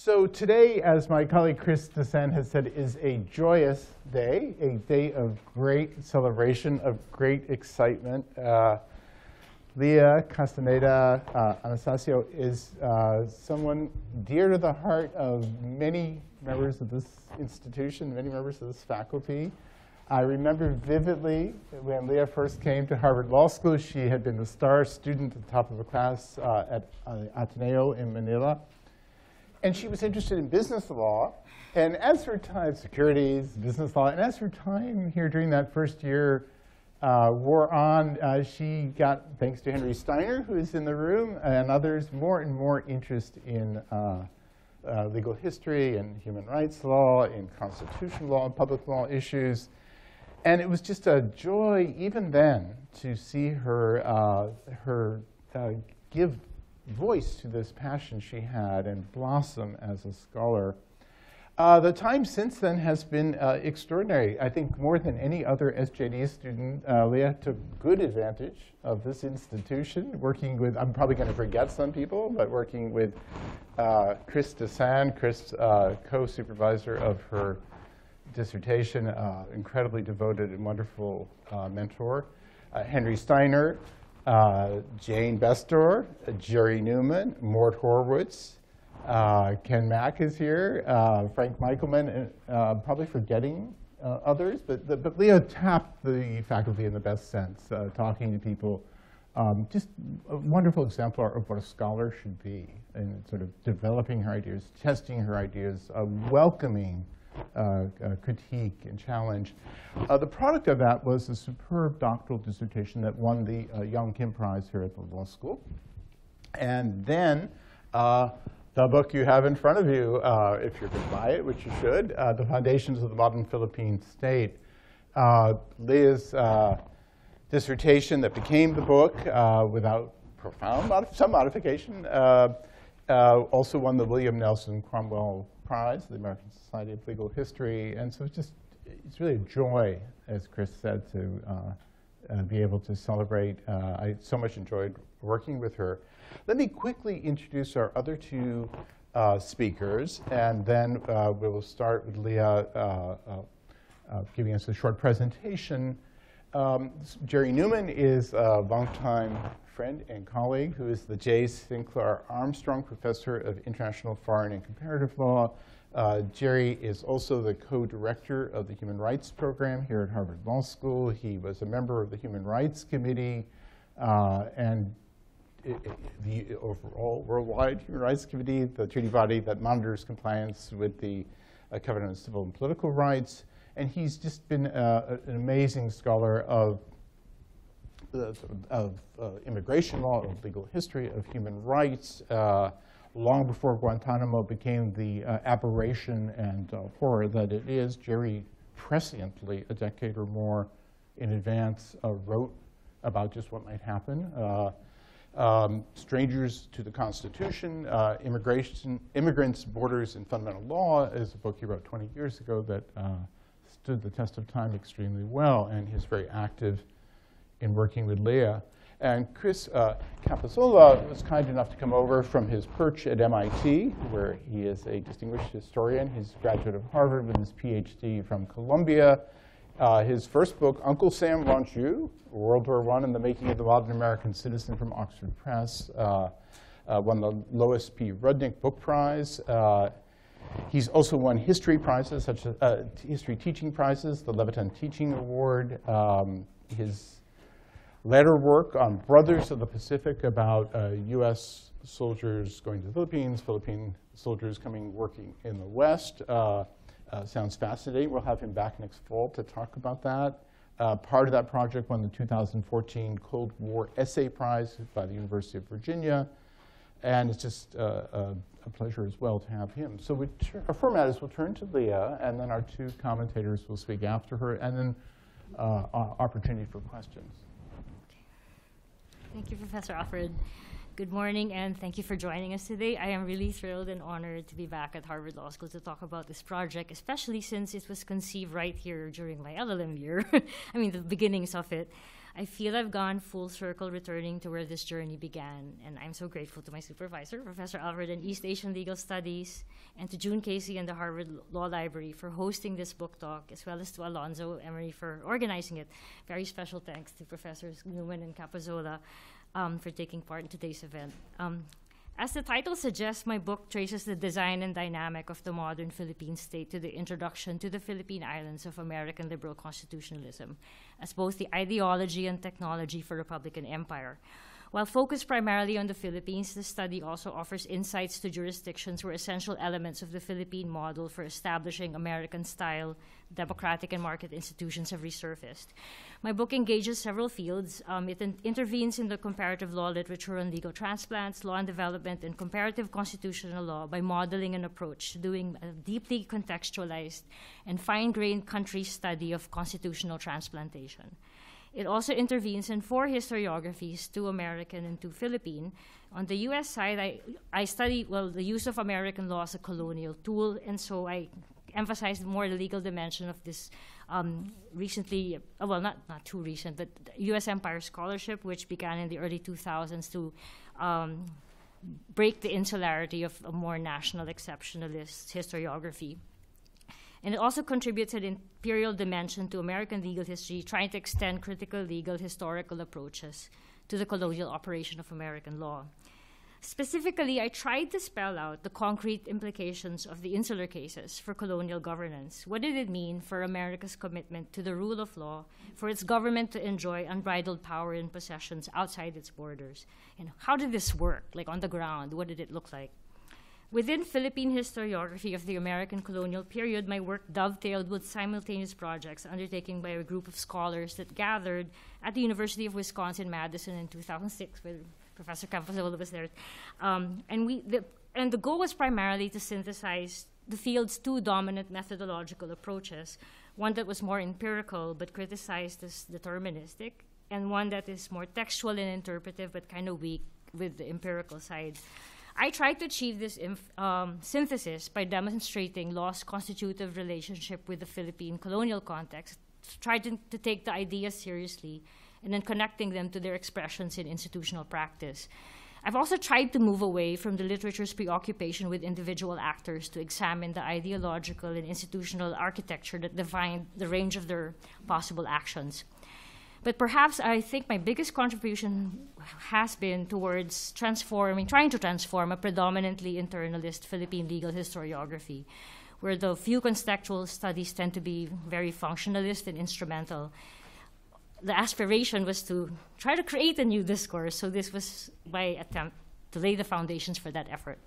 So today, as my colleague Chris Desan has said, is a joyous day, a day of great celebration, of great excitement. Uh, Leia Castaneda uh, Anastacio is uh, someone dear to the heart of many members of this institution, many members of this faculty. I remember vividly when Leia first came to Harvard Law School, she had been the star student at the top of the class uh, at uh, Ateneo in Manila. And she was interested in business law. And as her time, securities, business law, and as her time here during that first year uh, wore on, uh, she got, thanks to Henry Steiner, who is in the room, and others, more and more interest in uh, uh legal history and human rights law, in constitutional law and public law issues. And it was just a joy, even then, to see her, uh, her uh, give voice to this passion she had and blossom as a scholar. Uh, the time since then has been uh, extraordinary. I think more than any other SJD student, uh, Leia took good advantage of this institution, working with, I'm probably going to forget some people, but working with uh, Chris Desan, Chris, uh, co-supervisor of her dissertation, uh, incredibly devoted and wonderful mentor. Henry Steiner, Jane Bestor, Jerry Neuman, Mort Horwitz, uh, Ken Mack is here, uh, Frank Michelman, uh, probably forgetting uh, others, but, the, but Leo tapped the faculty in the best sense, uh, talking to people. Um, just a wonderful exemplar of what a scholar should be in sort of developing her ideas, testing her ideas, welcoming critique and challenge. the product of that was a superb doctoral dissertation that won the Young Kim Prize here at the law school. And then the book you have in front of you, uh, if you're going to buy it, which you should, uh, The Foundations of the Modern Philippine State. Uh, uh, dissertation that became the book uh, without profound, mod some modification, uh, also won the William Nelson Cromwell Prize, the American Society of Legal History. And so it's just, it's really a joy, as Chris said, to be able to celebrate. I so much enjoyed working with her. Let me quickly introduce our other two uh, speakers, and then uh, we will start with Leia uh, uh, uh, giving us a short presentation. Um, Jerry Neuman is a longtime friend and colleague who is the J. Sinclair Armstrong Professor of International Foreign and Comparative Law. Uh, Jerry is also the co-director of the Human Rights Program here at Harvard Law School. He was a member of the Human Rights Committee and the overall Worldwide Human Rights Committee, the treaty body that monitors compliance with the uh, Covenant on Civil and Political Rights. And he's just been uh, an amazing scholar of, uh, of uh, immigration law, of legal history, of human rights. Uh, long before Guantanamo became the uh, aberration and horror that it is, Jerry presciently, a decade or more in advance, wrote about just what might happen. Um, Strangers to the Constitution, uh, Immigration, Immigrants, Borders, and Fundamental Law is a book he wrote 20 years ago that uh, stood the test of time extremely well, and he's very active in working with Leia. And Chris uh, was kind enough to come over from his perch at MIT, where he is a distinguished historian. He's a graduate of Harvard with his PhD from Columbia. Uh, his first book, Uncle Sam Wants You, World War I and the Making of the Modern American Citizen from Oxford Press, uh, uh, won the Lois P. Rudnick Book Prize. Uh, he's also won history prizes, such as uh, history teaching prizes, the Levitan Teaching Award. Um, his letter work on Brothers of the Pacific about U.S. Uh, soldiers going to the Philippines, Philippine soldiers coming working in the West. Uh, sounds fascinating. We'll have him back next fall to talk about that. Uh, part of that project won the 2014 Cold War Essay Prize by the University of Virginia. And it's just uh, a, a, pleasure as well to have him. So our format is we'll turn to Leia, and then our two commentators will speak after her, and then uh, opportunity for questions. Thank you, Professor Alford. Good morning, and thank you for joining us today. I am really thrilled and honored to be back at Harvard Law School to talk about this project, especially since it was conceived right here during my LLM year. I mean, the beginnings of it. I feel I've gone full circle returning to where this journey began, and I'm so grateful to my supervisor, Professor Alford in East Asian Legal Studies, and to June Casey and the Harvard Law Library for hosting this book talk, as well as to Alonzo Emery for organizing it. Very special thanks to Professors Neuman and Capozzola um, for taking part in today's event. Um, as the title suggests, my book traces the design and dynamic of the modern Philippine state to the introduction to the Philippine Islands of American liberal constitutionalism, as both the ideology and technology for Republican empire. While focused primarily on the Philippines, the study also offers insights to jurisdictions where essential elements of the Philippine model for establishing American style democratic and market institutions have resurfaced. My book engages several fields. Um, it in- intervenes in the comparative law literature on legal transplants, law and development, and comparative constitutional law by modeling an approach to doing a deeply contextualized and fine grained country study of constitutional transplantation. It also intervenes in four historiographies, two American and two Philippine. On the US side, I, I study, well, the use of American law as a colonial tool, and so I emphasized more the legal dimension of this um, recently, uh, well, not, not too recent, but US Empire scholarship, which began in the early 2000s to um, break the insularity of a more national exceptionalist historiography. And it also contributes an imperial dimension to American legal history, trying to extend critical legal historical approaches to the colonial operation of American law. Specifically, I tried to spell out the concrete implications of the insular cases for colonial governance. What did it mean for America's commitment to the rule of law, for its government to enjoy unbridled power in possessions outside its borders? And how did this work, like on the ground? What did it look like? Within Philippine historiography of the American colonial period, my work dovetailed with simultaneous projects undertaken by a group of scholars that gathered at the University of Wisconsin Madison in 2006, where Professor Capozzola was there. Um, and, we, the, and the goal was primarily to synthesize the field's two dominant methodological approaches one that was more empirical but criticized as deterministic, and one that is more textual and interpretive but kind of weak with the empirical side. I tried to achieve this um, synthesis by demonstrating law's constitutive relationship with the Philippine colonial context, tried to, to take the ideas seriously, and then connecting them to their expressions in institutional practice. I've also tried to move away from the literature's preoccupation with individual actors to examine the ideological and institutional architecture that defined the range of their possible actions. But perhaps I think my biggest contribution has been towards transforming, trying to transform a predominantly internalist Philippine legal historiography, where the few contextual studies tend to be very functionalist and instrumental. The aspiration was to try to create a new discourse, so this was my attempt to lay the foundations for that effort.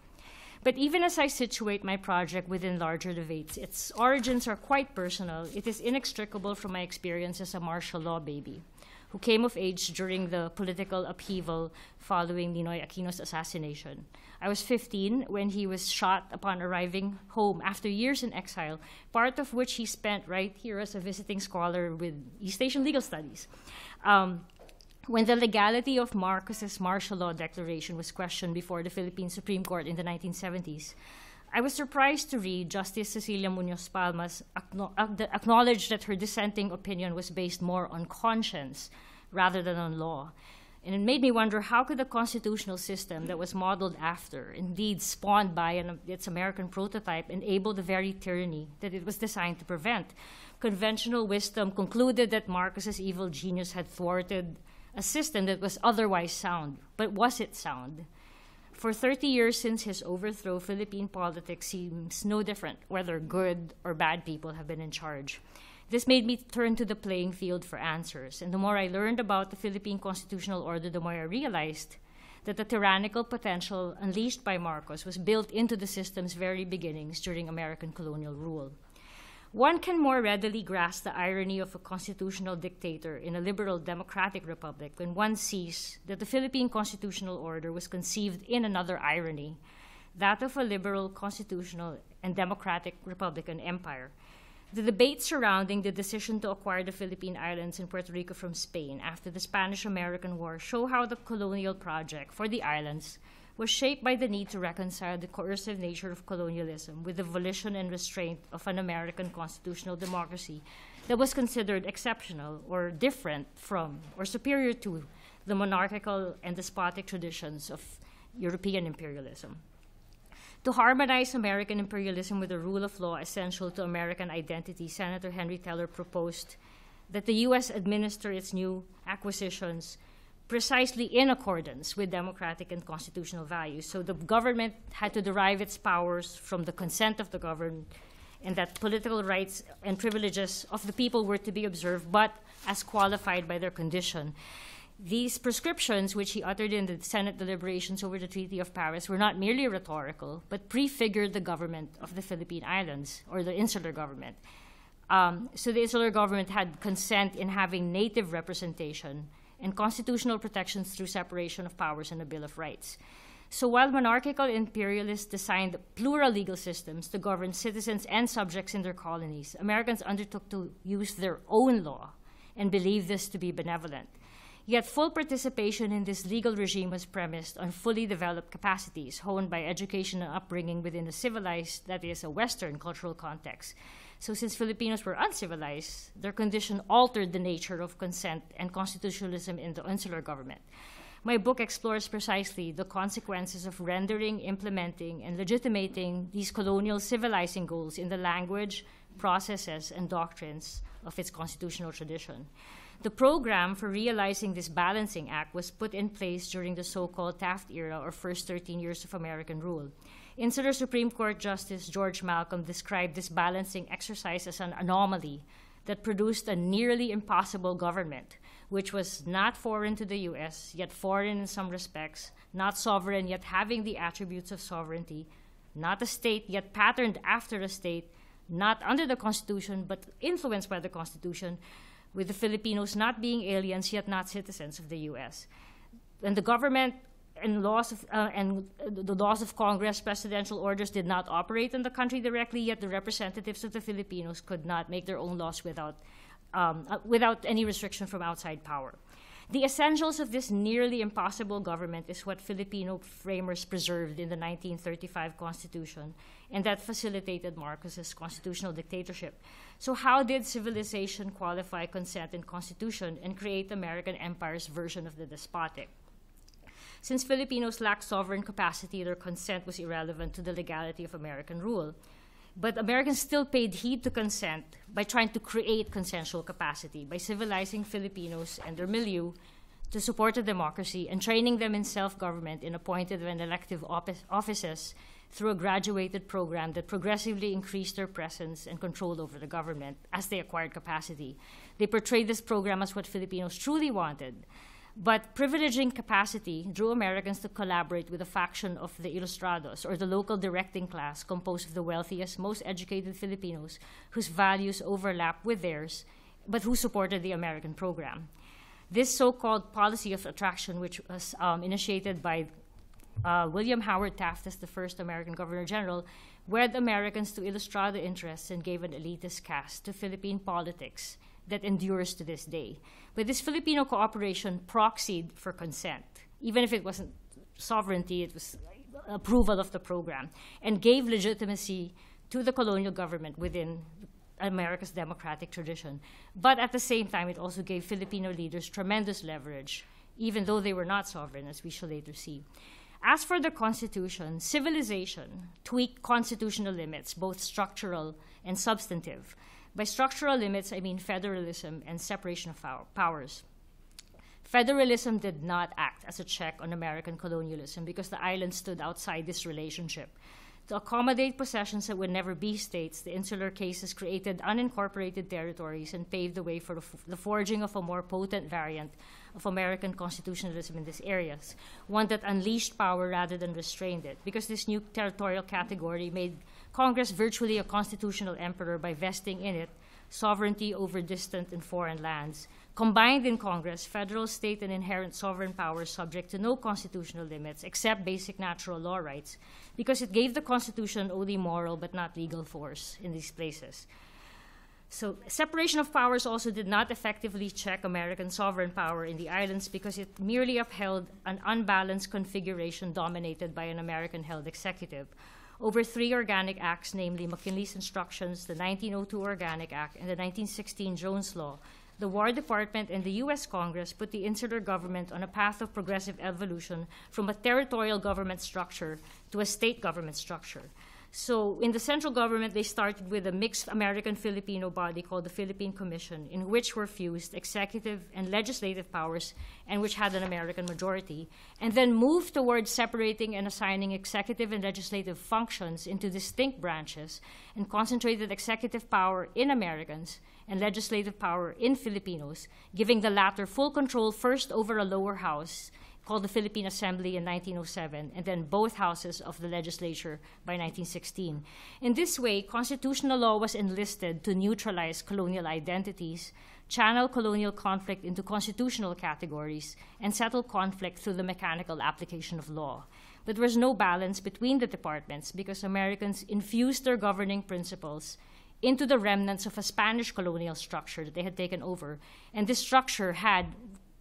But even as I situate my project within larger debates, its origins are quite personal. It is inextricable from my experience as a martial law baby who came of age during the political upheaval following Ninoy Aquino's assassination. I was 15 when he was shot upon arriving home after years in exile, part of which he spent right here as a visiting scholar with East Asian Legal Studies. Um, when the legality of Marcos's martial law declaration was questioned before the Philippine Supreme Court in the 1970s, I was surprised to read Justice Cecilia Munoz Palma's uh, acknowledge that her dissenting opinion was based more on conscience rather than on law. And it made me wonder how could the constitutional system that was modeled after, indeed spawned by an, its American prototype, enable the very tyranny that it was designed to prevent? Conventional wisdom concluded that Marcos's evil genius had thwarted a system that was otherwise sound. But was it sound? For 30 years since his overthrow, Philippine politics seems no different, whether good or bad people have been in charge. This made me turn to the playing field for answers. And the more I learned about the Philippine constitutional order, the more I realized that the tyrannical potential unleashed by Marcos was built into the system's very beginnings during American colonial rule. One can more readily grasp the irony of a constitutional dictator in a liberal democratic republic when one sees that the Philippine constitutional order was conceived in another irony, that of a liberal constitutional and democratic republican empire. The debate surrounding the decision to acquire the Philippine Islands and Puerto Rico from Spain after the Spanish American War show how the colonial project for the islands was shaped by the need to reconcile the coercive nature of colonialism with the volition and restraint of an American constitutional democracy that was considered exceptional or different from or superior to the monarchical and despotic traditions of European imperialism. To harmonize American imperialism with the rule of law essential to American identity, Senator Henry Teller proposed that the U.S. administer its new acquisitions precisely in accordance with democratic and constitutional values. So the government had to derive its powers from the consent of the governed, and that political rights and privileges of the people were to be observed, but as qualified by their condition. These prescriptions, which he uttered in the Senate deliberations over the Treaty of Paris, were not merely rhetorical, but prefigured the government of the Philippine Islands, or the insular government. Um, so the insular government had consent in having native representation and constitutional protections through separation of powers and a Bill of Rights. So while monarchical imperialists designed plural legal systems to govern citizens and subjects in their colonies, Americans undertook to use their own law and believed this to be benevolent. Yet full participation in this legal regime was premised on fully developed capacities honed by education and upbringing within a civilized, that is, a Western cultural context. So, since Filipinos were uncivilized, their condition altered the nature of consent and constitutionalism in the insular government. My book explores precisely the consequences of rendering, implementing, and legitimating these colonial civilizing goals in the language, processes, and doctrines of its constitutional tradition. The program for realizing this balancing act was put in place during the so called Taft era or first 13 years of American rule. Insular Supreme Court Justice George Malcolm described this balancing exercise as an anomaly that produced a nearly impossible government, which was not foreign to the US, yet foreign in some respects, not sovereign, yet having the attributes of sovereignty, not a state, yet patterned after a state, not under the Constitution, but influenced by the Constitution, with the Filipinos not being aliens yet not citizens of the U.S. And the government and laws of, uh, and the laws of Congress, presidential orders did not operate in the country directly. Yet the representatives of the Filipinos could not make their own laws without um, uh, without any restriction from outside power. The essentials of this nearly impossible government is what Filipino framers preserved in the 1935 Constitution, and that facilitated Marcos's constitutional dictatorship. So, how did civilization qualify consent in constitution and create American empire's version of the despotic? Since Filipinos lacked sovereign capacity, their consent was irrelevant to the legality of American rule. But Americans still paid heed to consent by trying to create consensual capacity, by civilizing Filipinos and their milieu to support a democracy and training them in self government in appointed and elective offices through a graduated program that progressively increased their presence and control over the government as they acquired capacity. They portrayed this program as what Filipinos truly wanted. But privileging capacity drew Americans to collaborate with a faction of the Ilustrados, or the local directing class composed of the wealthiest, most educated Filipinos whose values overlap with theirs, but who supported the American program. This so called policy of attraction, which was um, initiated by uh, William Howard Taft as the first American Governor General, wed Americans to Ilustrado interests and gave an elitist cast to Philippine politics that endures to this day. But this Filipino cooperation proxied for consent, even if it wasn't sovereignty, it was approval of the program, and gave legitimacy to the colonial government within America's democratic tradition. But at the same time, it also gave Filipino leaders tremendous leverage, even though they were not sovereign, as we shall later see. As for the Constitution, civilization tweaked constitutional limits, both structural and substantive. By structural limits, I mean federalism and separation of powers. Federalism did not act as a check on American colonialism because the island stood outside this relationship. To accommodate possessions that would never be states, the insular cases created unincorporated territories and paved the way for the, the forging of a more potent variant of American constitutionalism in these areas, one that unleashed power rather than restrained it, because this new territorial category made Congress virtually a constitutional emperor by vesting in it sovereignty over distant and foreign lands. Combined in Congress, federal, state, and inherent sovereign powers subject to no constitutional limits except basic natural law rights, because it gave the Constitution only moral but not legal force in these places. So, separation of powers also did not effectively check American sovereign power in the islands because it merely upheld an unbalanced configuration dominated by an American held executive. Over three organic acts, namely McKinley's Instructions, the 1902 Organic Act, and the 1916 Jones Law, the War Department and the U.S. Congress put the insular government on a path of progressive evolution from a territorial government structure to a state government structure. So in the central government, they started with a mixed American-Filipino body called the Philippine Commission, in which were fused executive and legislative powers and which had an American majority, and then moved towards separating and assigning executive and legislative functions into distinct branches and concentrated executive power in Americans and legislative power in Filipinos, giving the latter full control first over a lower house called the Philippine Assembly in 1907, and then both houses of the legislature by 1916. In this way, constitutional law was enlisted to neutralize colonial identities, channel colonial conflict into constitutional categories, and settle conflict through the mechanical application of law. But there was no balance between the departments because Americans infused their governing principles into the remnants of a Spanish colonial structure that they had taken over. And this structure had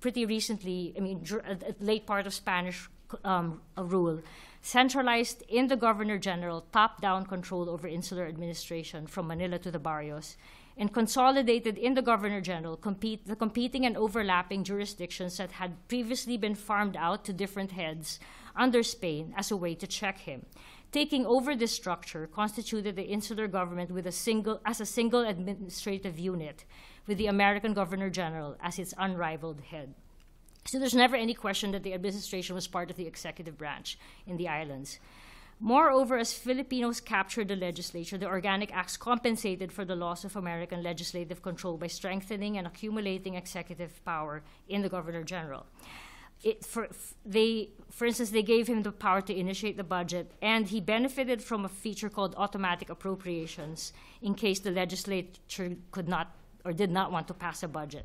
pretty recently, I mean, dr- uh, late part of Spanish um, rule, centralized in the Governor General top down control over insular administration from Manila to the barrios, and consolidated in the Governor General compete, the competing and overlapping jurisdictions that had previously been farmed out to different heads under Spain as a way to check him. Taking over this structure constituted the insular government with a single, as a single administrative unit with the American Governor General as its unrivaled head. So there's never any question that the administration was part of the executive branch in the islands. Moreover, as Filipinos captured the legislature, the Organic Acts compensated for the loss of American legislative control by strengthening and accumulating executive power in the Governor General. It, for, they, for instance, they gave him the power to initiate the budget, and he benefited from a feature called automatic appropriations in case the legislature could not or did not want to pass a budget.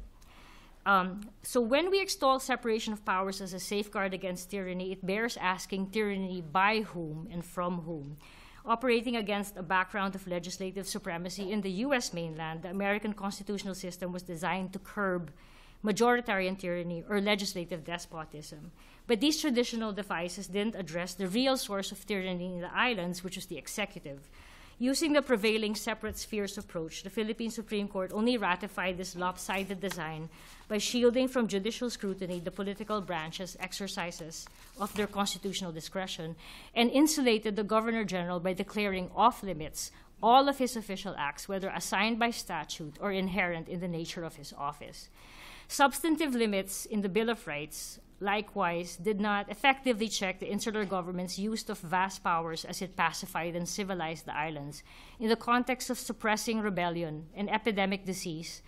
Um, so when we extol separation of powers as a safeguard against tyranny, it bears asking tyranny by whom and from whom. Operating against a background of legislative supremacy in the US mainland, the American constitutional system was designed to curb majoritarian tyranny or legislative despotism. But these traditional devices didn't address the real source of tyranny in the islands, which was the executive. Using the prevailing separate spheres approach, the Philippine Supreme Court only ratified this lopsided design by shielding from judicial scrutiny the political branches' exercises of their constitutional discretion and insulated the Governor General by declaring off limits all of his official acts, whether assigned by statute or inherent in the nature of his office. Substantive limits in the Bill of Rights likewise did not effectively check the insular government's use of vast powers as it pacified and civilized the islands. In the context of suppressing rebellion and epidemic disease,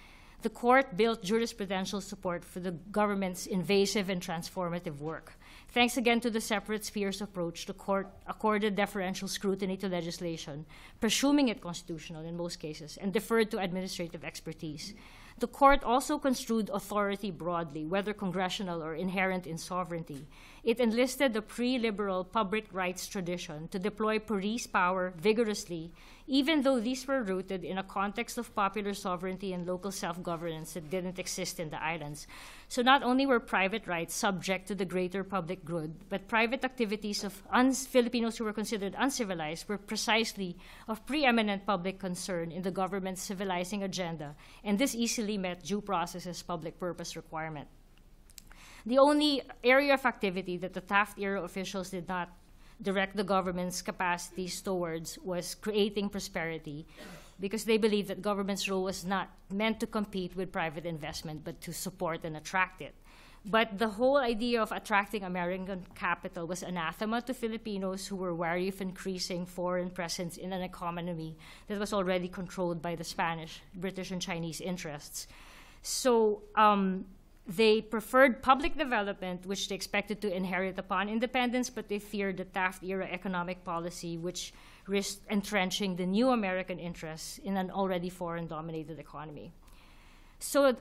the court built jurisprudential support for the government's invasive and transformative work. Thanks again to the separate spheres approach, the court accorded deferential scrutiny to legislation, presuming it constitutional in most cases, and deferred to administrative expertise. The court also construed authority broadly, whether congressional or inherent in sovereignty. It enlisted the pre liberal public rights tradition to deploy police power vigorously, even though these were rooted in a context of popular sovereignty and local self governance that didn't exist in the islands. So not only were private rights subject to the greater public good, but private activities of Filipinos who were considered uncivilized were precisely of preeminent public concern in the government's civilizing agenda, and this easily met due process's public purpose requirement. The only area of activity that the Taft era officials did not direct the government's capacities towards was creating prosperity because they believed that government's role was not meant to compete with private investment but to support and attract it. But the whole idea of attracting American capital was anathema to Filipinos who were wary of increasing foreign presence in an economy that was already controlled by the Spanish, British, and Chinese interests. So um, they preferred public development, which they expected to inherit upon independence, but they feared the Taft era economic policy, which risked entrenching the new American interests in an already foreign dominated economy. So,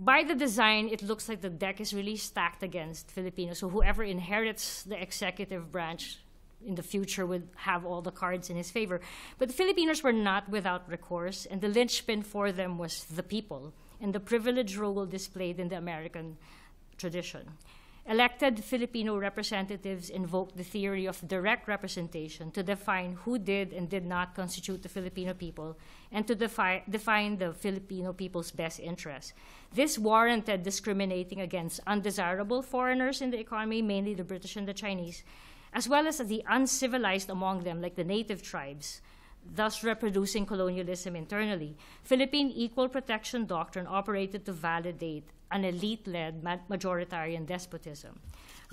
by the design, it looks like the deck is really stacked against Filipinos. So, whoever inherits the executive branch in the future would have all the cards in his favor. But the Filipinos were not without recourse, and the linchpin for them was the people and the privileged role displayed in the American tradition. Elected Filipino representatives invoked the theory of direct representation to define who did and did not constitute the Filipino people and to defi- define the Filipino people's best interests. This warranted discriminating against undesirable foreigners in the economy, mainly the British and the Chinese, as well as the uncivilized among them, like the native tribes, thus reproducing colonialism internally. Philippine equal protection doctrine operated to validate an elite led majoritarian despotism.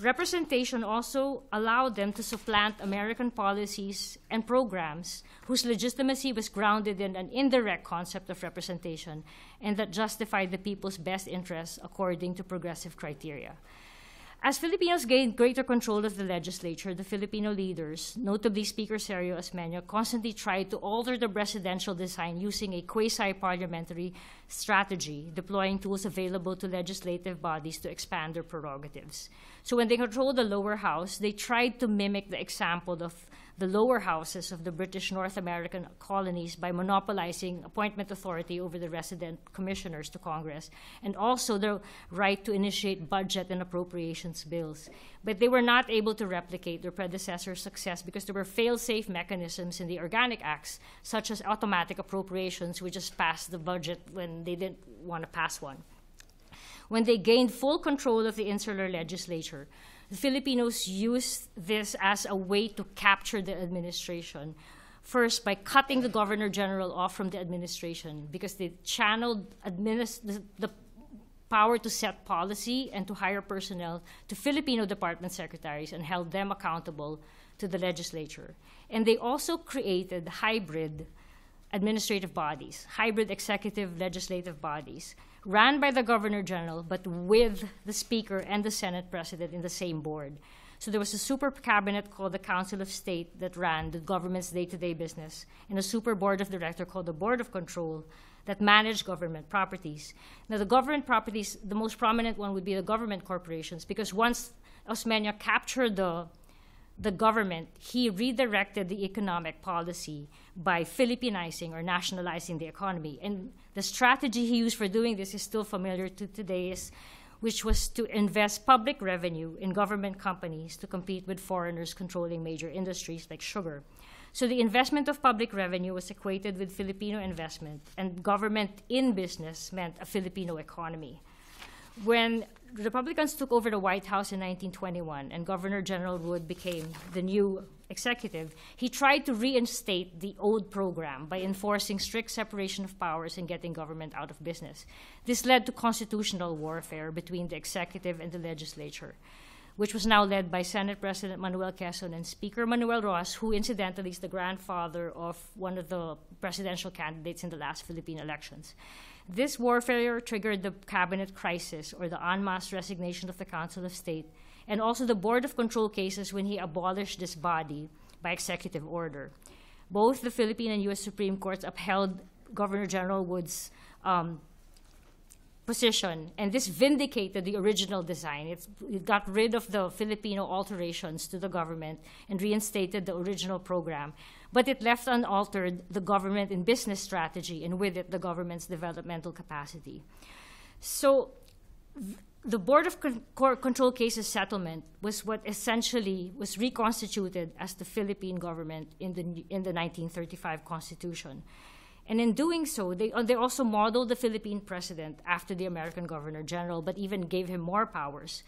Representation also allowed them to supplant American policies and programs whose legitimacy was grounded in an indirect concept of representation and that justified the people's best interests according to progressive criteria. As Filipinos gained greater control of the legislature, the Filipino leaders, notably Speaker Sergio Osmeña, constantly tried to alter the presidential design using a quasi-parliamentary strategy, deploying tools available to legislative bodies to expand their prerogatives. So when they controlled the lower house, they tried to mimic the example of the lower houses of the British North American colonies by monopolizing appointment authority over the resident commissioners to Congress and also the right to initiate budget and appropriations bills. But they were not able to replicate their predecessors' success because there were fail safe mechanisms in the Organic Acts, such as automatic appropriations, which just passed the budget when they didn't want to pass one. When they gained full control of the insular legislature, the Filipinos used this as a way to capture the administration. First, by cutting the governor general off from the administration because they channeled the, the power to set policy and to hire personnel to Filipino department secretaries and held them accountable to the legislature. And they also created hybrid administrative bodies, hybrid executive legislative bodies ran by the Governor General, but with the Speaker and the Senate President in the same board. So there was a super cabinet called the Council of State that ran the government's day to day business, and a super board of director called the Board of Control that managed government properties. Now, the government properties, the most prominent one would be the government corporations, because once Osmeña captured the the government, he redirected the economic policy by Filipinizing or nationalizing the economy. And the strategy he used for doing this is still familiar to today's, which was to invest public revenue in government companies to compete with foreigners controlling major industries like sugar. So the investment of public revenue was equated with Filipino investment, and government in business meant a Filipino economy. When Republicans took over the White House in 1921 and Governor General Wood became the new executive, he tried to reinstate the old program by enforcing strict separation of powers and getting government out of business. This led to constitutional warfare between the executive and the legislature, which was now led by Senate President Manuel Quezon and Speaker Manuel Roxas, who incidentally is the grandfather of one of the presidential candidates in the last Philippine elections. This warfare triggered the cabinet crisis or the en masse resignation of the Council of State and also the Board of Control cases when he abolished this body by executive order. Both the Philippine and U.S. Supreme Courts upheld Governor General Wood's um, position, and this vindicated the original design. It's, it got rid of the Filipino alterations to the government and reinstated the original program, but it left unaltered the government and business strategy, and with it, the government's developmental capacity. So, th- the Board of Con- Control Cases settlement was what essentially was reconstituted as the Philippine government in the, in the 1935 Constitution. And in doing so, they, uh, they also modeled the Philippine president after the American governor general, but even gave him more powers.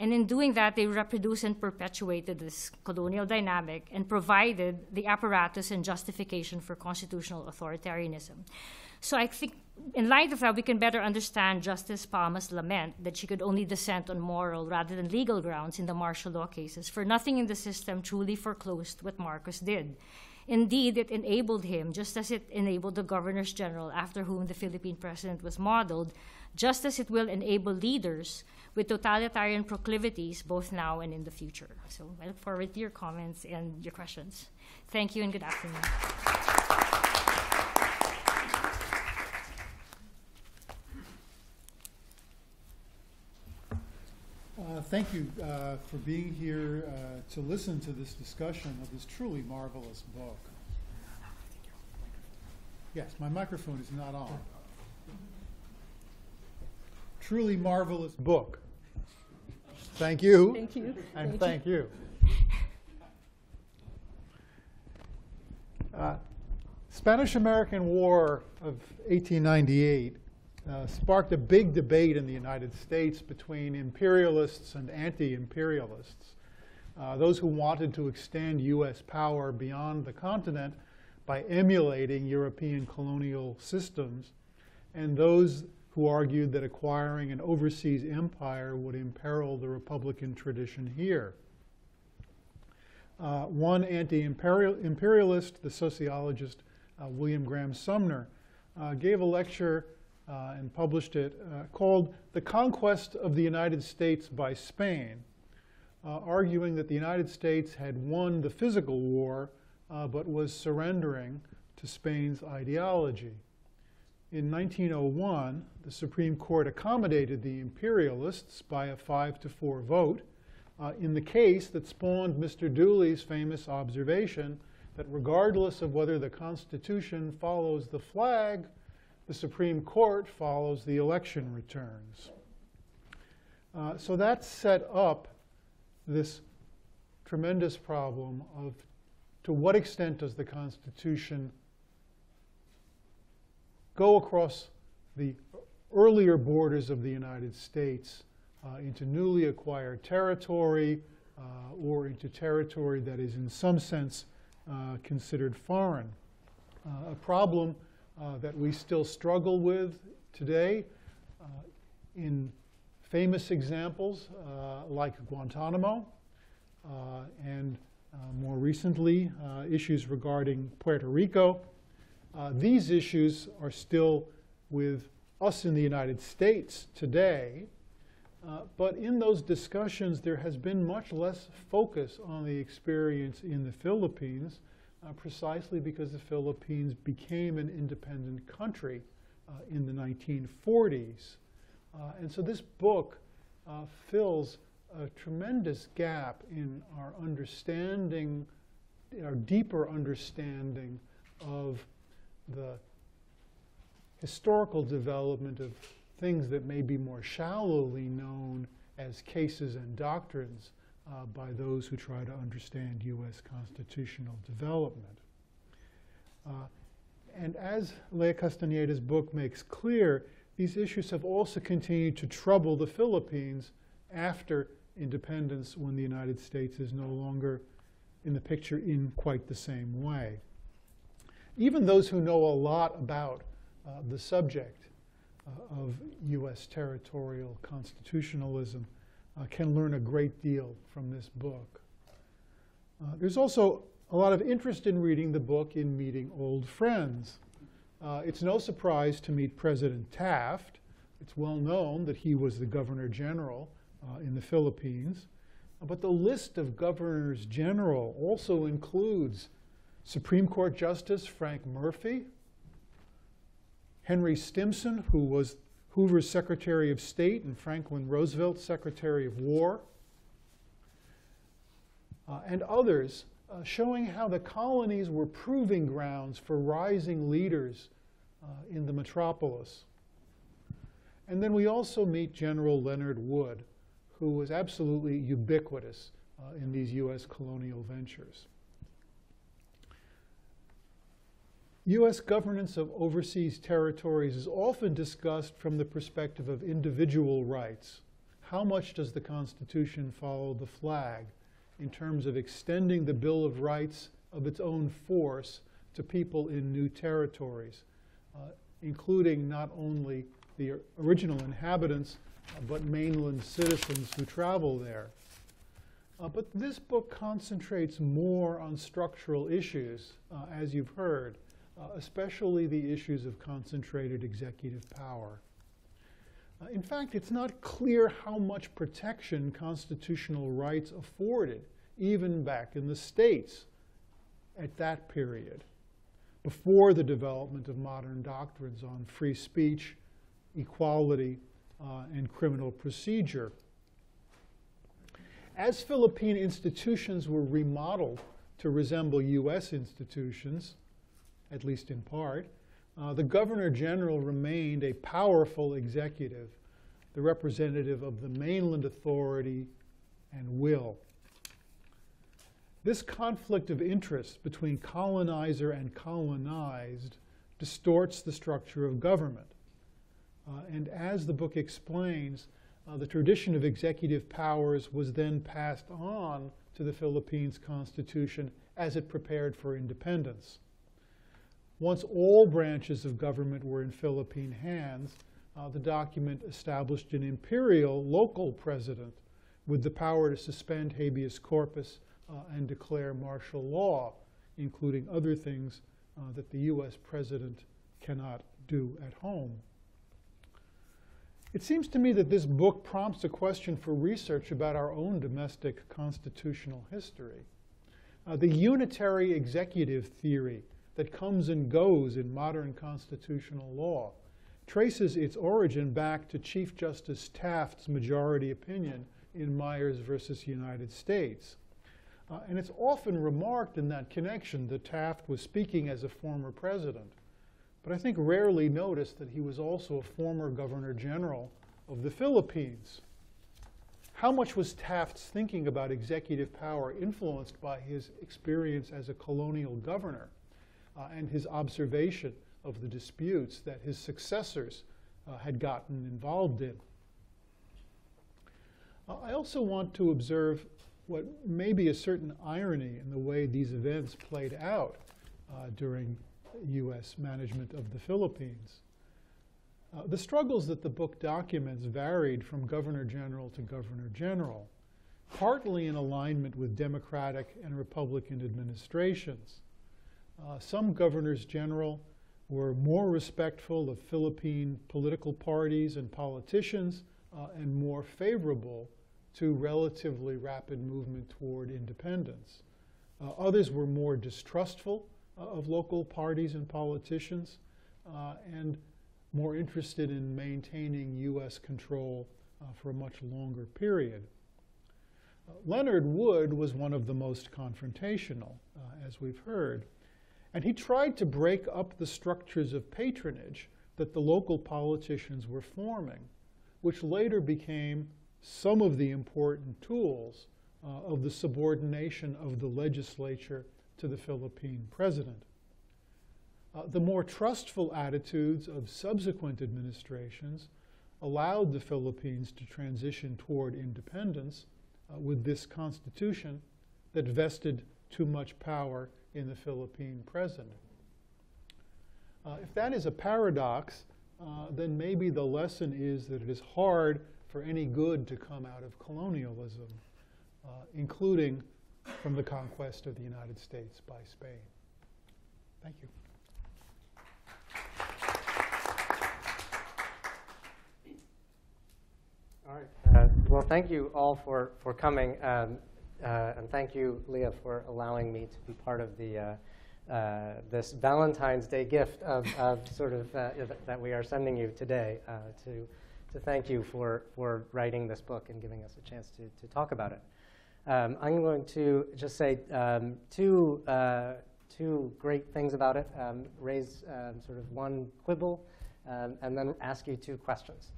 And in doing that, they reproduced and perpetuated this colonial dynamic and provided the apparatus and justification for constitutional authoritarianism. So I think, in light of that, we can better understand Justice Palma's lament that she could only dissent on moral rather than legal grounds in the martial law cases, for nothing in the system truly foreclosed what Marcos did. Indeed, it enabled him, just as it enabled the governors general after whom the Philippine president was modeled, just as it will enable leaders with totalitarian proclivities both now and in the future. So I look forward to your comments and your questions. Thank you and good afternoon. Uh, thank you uh, for being here uh, to listen to this discussion of this truly marvelous book. Yes, my microphone is not on. Truly marvelous book. Thank you. Thank you. And thank you. Uh, Spanish-American War of 1898 uh, sparked a big debate in the United States between imperialists and anti-imperialists. Uh, those who wanted to extend U.S. power beyond the continent by emulating European colonial systems, and those who argued that acquiring an overseas empire would imperil the Republican tradition here. Uh, one anti-imperialist, the sociologist uh, William Graham Sumner, uh, gave a lecture uh, and published it uh, called The Conquest of the United States by Spain, uh, arguing that the United States had won the physical war but was surrendering to Spain's ideology. In 1901, the Supreme Court accommodated the imperialists by a five to four vote uh, in the case that spawned Mr. Dooley's famous observation that regardless of whether the Constitution follows the flag, the Supreme Court follows the election returns. Uh, so that set up this tremendous problem of to what extent does the Constitution go across the earlier borders of the United States uh, into newly acquired territory uh, or into territory that is in some sense uh, considered foreign. Uh, a problem uh, that we still struggle with today in famous examples like Guantanamo and more recently issues regarding Puerto Rico. These issues are still with us in the United States today, uh, but in those discussions, there has been much less focus on the experience in the Philippines, uh, precisely because the Philippines became an independent country uh, in the 1940s. Uh, and so this book uh, fills a tremendous gap in our understanding, our deeper understanding of the historical development of things that may be more shallowly known as cases and doctrines uh, by those who try to understand U.S. constitutional development. Uh, and as Leia Castañeda's book makes clear, these issues have also continued to trouble the Philippines after independence when the United States is no longer in the picture in quite the same way. Even those who know a lot about uh, the subject uh, of U.S. territorial constitutionalism uh, can learn a great deal from this book. Uh, there's also a lot of interest in reading the book in meeting old friends. Uh, it's no surprise to meet President Taft. It's well known that he was the Governor General in the Philippines. But the list of governors general also includes Supreme Court Justice Frank Murphy, Henry Stimson, who was Hoover's Secretary of State and Franklin Roosevelt's Secretary of War, uh, and others, uh, showing how the colonies were proving grounds for rising leaders uh, in the metropolis. And then we also meet General Leonard Wood, who was absolutely ubiquitous uh, in these U.S. colonial ventures. U.S. governance of overseas territories is often discussed from the perspective of individual rights. How much does the Constitution follow the flag in terms of extending the Bill of Rights of its own force to people in new territories, uh, including not only the original inhabitants, uh, but mainland citizens who travel there? Uh, but this book concentrates more on structural issues, uh, as you've heard uh, especially the issues of concentrated executive power. Uh, in fact, it's not clear how much protection constitutional rights afforded, even back in the states at that period, before the development of modern doctrines on free speech, equality, uh, and criminal procedure. As Philippine institutions were remodeled to resemble U.S. institutions, at least in part, uh, the Governor General remained a powerful executive, the representative of the mainland authority and will. This conflict of interest between colonizer and colonized distorts the structure of government. Uh, and as the book explains, uh, the tradition of executive powers was then passed on to the Philippines Constitution as it prepared for independence. Once all branches of government were in Philippine hands, uh, the document established an imperial local president with the power to suspend habeas corpus uh, and declare martial law, including other things uh, that the U.S. president cannot do at home. It seems to me that this book prompts a question for research about our own domestic constitutional history. Uh, the unitary executive theory that comes and goes in modern constitutional law traces its origin back to Chief Justice Taft's majority opinion in Myers versus United States. Uh, and it's often remarked in that connection that Taft was speaking as a former president, but I think rarely noticed that he was also a former governor general of the Philippines. How much was Taft's thinking about executive power influenced by his experience as a colonial governor uh, and his observation of the disputes that his successors uh, had gotten involved in? Uh, I also want to observe what may be a certain irony in the way these events played out uh, during U.S. management of the Philippines. Uh, the struggles that the book documents varied from governor general to governor general, partly in alignment with Democratic and Republican administrations. Uh, some governors general were more respectful of Philippine political parties and politicians uh, and more favorable to relatively rapid movement toward independence. Uh, others were more distrustful uh, of local parties and politicians uh, and more interested in maintaining U.S. control uh, for a much longer period. Leonard Wood was one of the most confrontational, as we've heard, and he tried to break up the structures of patronage that the local politicians were forming, which later became some of the important tools uh, of the subordination of the legislature to the Philippine president. Uh, the more trustful attitudes of subsequent administrations allowed the Philippines to transition toward independence uh, with this constitution that vested too much power in the Philippine president. Uh, if that is a paradox, uh, then maybe the lesson is that it is hard for any good to come out of colonialism, uh, including from the conquest of the United States by Spain. Thank you. All right. Uh, well, thank you all for, for coming. Um, uh, and thank you, Leia, for allowing me to be part of the, uh, uh this Valentine's Day gift of, of sort of uh, that we are sending you today uh, to to thank you for, for writing this book and giving us a chance to, to talk about it. Um, I'm going to just say um, two, uh, two great things about it, um, raise um, sort of one quibble, um, and then ask you two questions.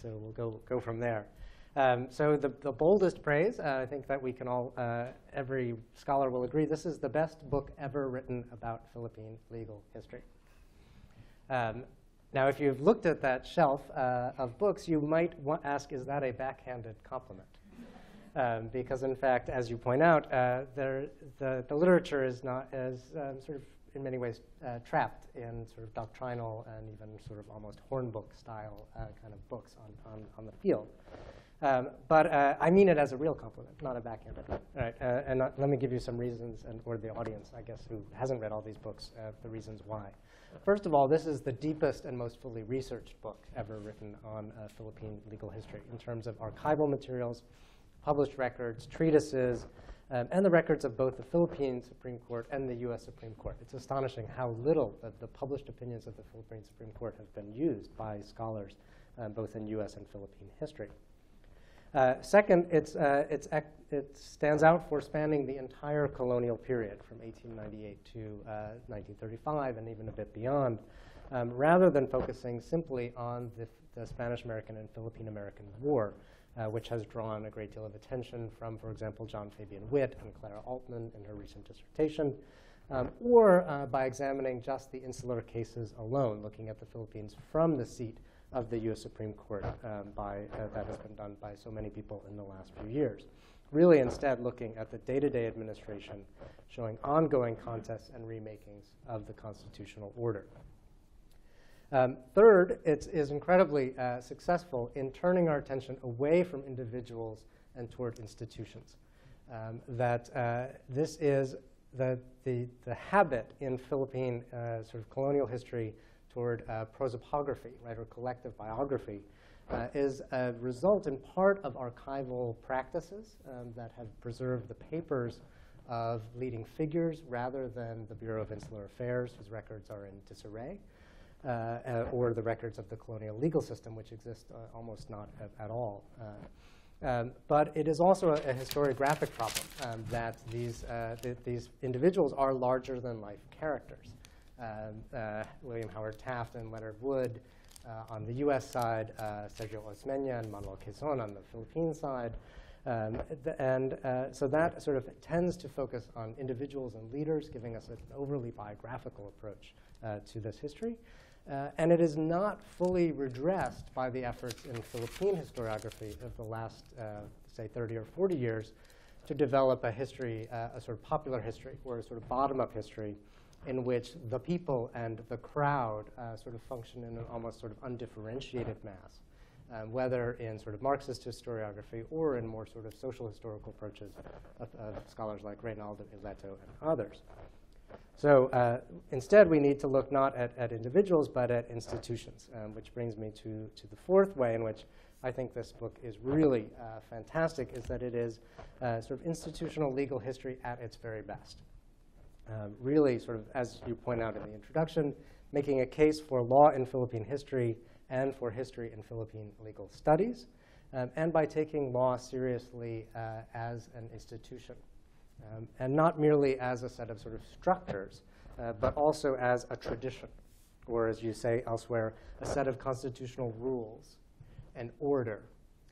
So we'll go, go from there. Um, so the, the boldest praise, uh, I think that we can all, uh, every scholar will agree, this is the best book ever written about Philippine legal history. Um, now, if you've looked at that shelf uh, of books, you might ask, is that a backhanded compliment? Um, because, in fact, as you point out, uh, there, the, the literature is not as um, sort of, in many ways, uh, trapped in sort of doctrinal and even sort of almost hornbook style uh, kind of books on, on, on the field. Um, but uh, I mean it as a real compliment, not a backhanded. All right, uh, and let me give you some reasons, and or the audience, I guess, who hasn't read all these books, the reasons why. First of all, this is the deepest and most fully researched book ever written on uh, Philippine legal history in terms of archival materials, published records, treatises, um, and the records of both the Philippine Supreme Court and the U.S. Supreme Court. It's astonishing how little the published opinions of the Philippine Supreme Court have been used by scholars uh, both in U.S. and Philippine history. Uh, second, it's, uh, it's it stands out for spanning the entire colonial period from 1898 to 1935 uh, and even a bit beyond, um, rather than focusing simply on the, the Spanish American and Philippine American War, uh, which has drawn a great deal of attention from, for example, John Fabian Witt and Clara Altman in her recent dissertation, um, or uh, by examining just the insular cases alone, looking at the Philippines from the seat of the U.S. Supreme Court um, by, uh, that has been done by so many people in the last few years. Really, instead, looking at the day-to-day administration, showing ongoing contests and remakings of the constitutional order. Um, third, it is incredibly uh, successful in turning our attention away from individuals and toward institutions. Um, that uh, this is the, the, the, habit in Philippine uh, sort of colonial history toward uh, prosopography, right, or collective biography, uh, is a result in part of archival practices um, that have preserved the papers of leading figures rather than the Bureau of Insular Affairs, whose records are in disarray. Uh, uh, or the records of the colonial legal system, which exist uh, almost not at, at all. Um, but it is also a, a historiographic problem um, that these, th these individuals are larger than life characters. Um, William Howard Taft and Leonard Wood on the US side, Sergio Osmeña and Manuel Quezon on the Philippine side. Um, and uh, so that sort of tends to focus on individuals and leaders, giving us an overly biographical approach uh, to this history. Uh, and it is not fully redressed by the efforts in Philippine historiography of the last, uh, say, 30 or 40 years to develop a history, uh, a sort of popular history, or a sort of bottom-up history in which the people and the crowd uh, sort of function in an almost sort of undifferentiated mass, um, whether in sort of Marxist historiography or in more sort of social historical approaches of, of scholars like Reynaldo Ileto and others. So uh, instead, we need to look not at, at individuals, but at institutions, um, which brings me to, to the fourth way in which I think this book is really uh, fantastic, is that it is uh, sort of institutional legal history at its very best. Um, really, sort of, as you point out in the introduction, making a case for law in Philippine history and for history in Philippine legal studies, um, and by taking law seriously uh, as an institution um, and not merely as a set of sort of structures, uh, but also as a tradition, or as you say elsewhere, a set of constitutional rules, an order,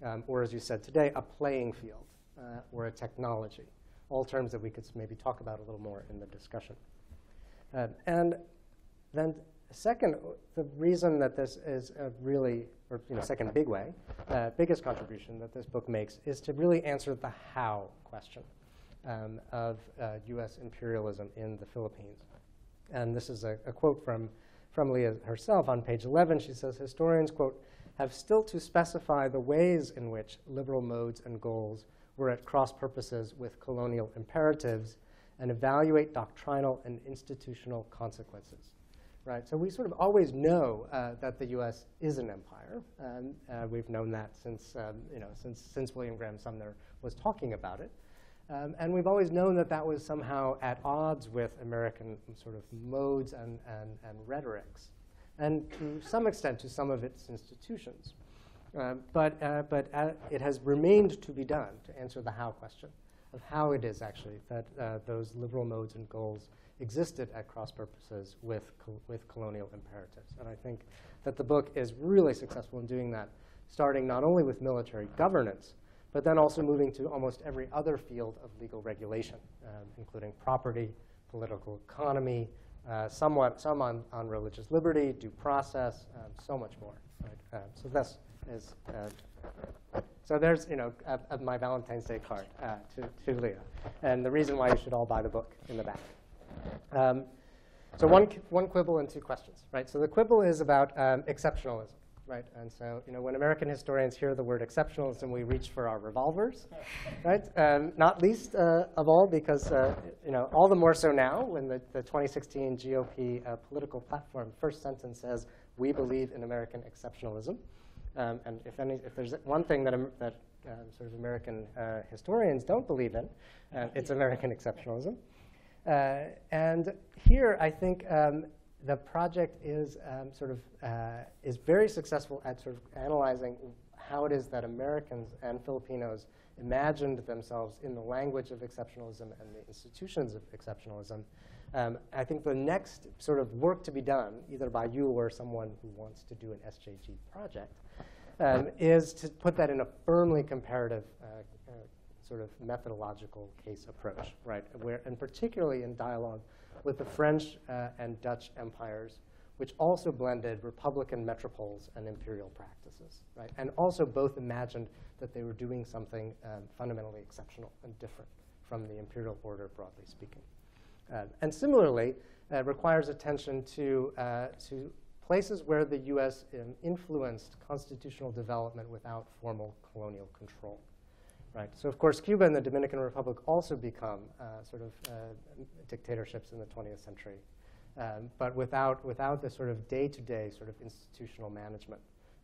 um, or as you said today, a playing field uh, or a technology. All terms that we could maybe talk about a little more in the discussion. Uh, and then second, the reason that this is a really, or you know, second big way, uh, biggest contribution that this book makes is to really answer the how question um, of uh, US imperialism in the Philippines. And this is a, a, quote from, from Leia herself on page 11. She says, historians, quote, have still to specify the ways in which liberal modes and goals were at cross purposes with colonial imperatives and evaluate doctrinal and institutional consequences. Right, so we sort of always know uh, that the U.S. is an empire. Uh, we've known that since, um, you know, since, since William Graham Sumner was talking about it. Um, and we've always known that that was somehow at odds with American sort of modes and, and, and rhetorics, and to some extent to some of its institutions. Uh, but uh, but uh, it has remained to be done to answer the how question of how it is actually that uh, those liberal modes and goals existed at cross purposes with, with colonial imperatives. And I think that the book is really successful in doing that, starting not only with military governance, but then also moving to almost every other field of legal regulation, um, including property, political economy, uh, somewhat, some on, on religious liberty, due process, um, so much more. Right? Uh, so this is, uh, so there's, you know, my Valentine's Day card uh, to, to Leia, and the reason why you should all buy the book in the back. Um, so one, one quibble and two questions, right? So the quibble is about um, exceptionalism right? And so, you know, when American historians hear the word exceptionalism, we reach for our revolvers, right? Um, not least uh, of all because, uh, you know, all the more so now when the, the 2016 GOP uh, political platform first sentence says, we believe in American exceptionalism. Um, and if, any, if there's one thing that, um, that um, sort of American uh, historians don't believe in, uh, it's American exceptionalism. Uh, and here, I think um, the project is um, sort of uh, is very successful at sort of analyzing how it is that Americans and Filipinos imagined themselves in the language of exceptionalism and the institutions of exceptionalism. Um, I think the next sort of work to be done, either by you or someone who wants to do an SJD project, um, is to put that in a firmly comparative uh, uh, sort of methodological case approach, right? Where, and particularly in dialogue with the French uh, and Dutch empires, which also blended republican metropoles and imperial practices, right? And also both imagined that they were doing something um, fundamentally exceptional and different from the imperial order, broadly speaking. Uh, and similarly, uh, requires attention to, uh, to places where the U.S. Um, influenced constitutional development without formal colonial control. Right. So, of course, Cuba and the Dominican Republic also become uh, sort of uh, dictatorships in the 20th century, um, but without, without the sort of day-to-day sort of institutional management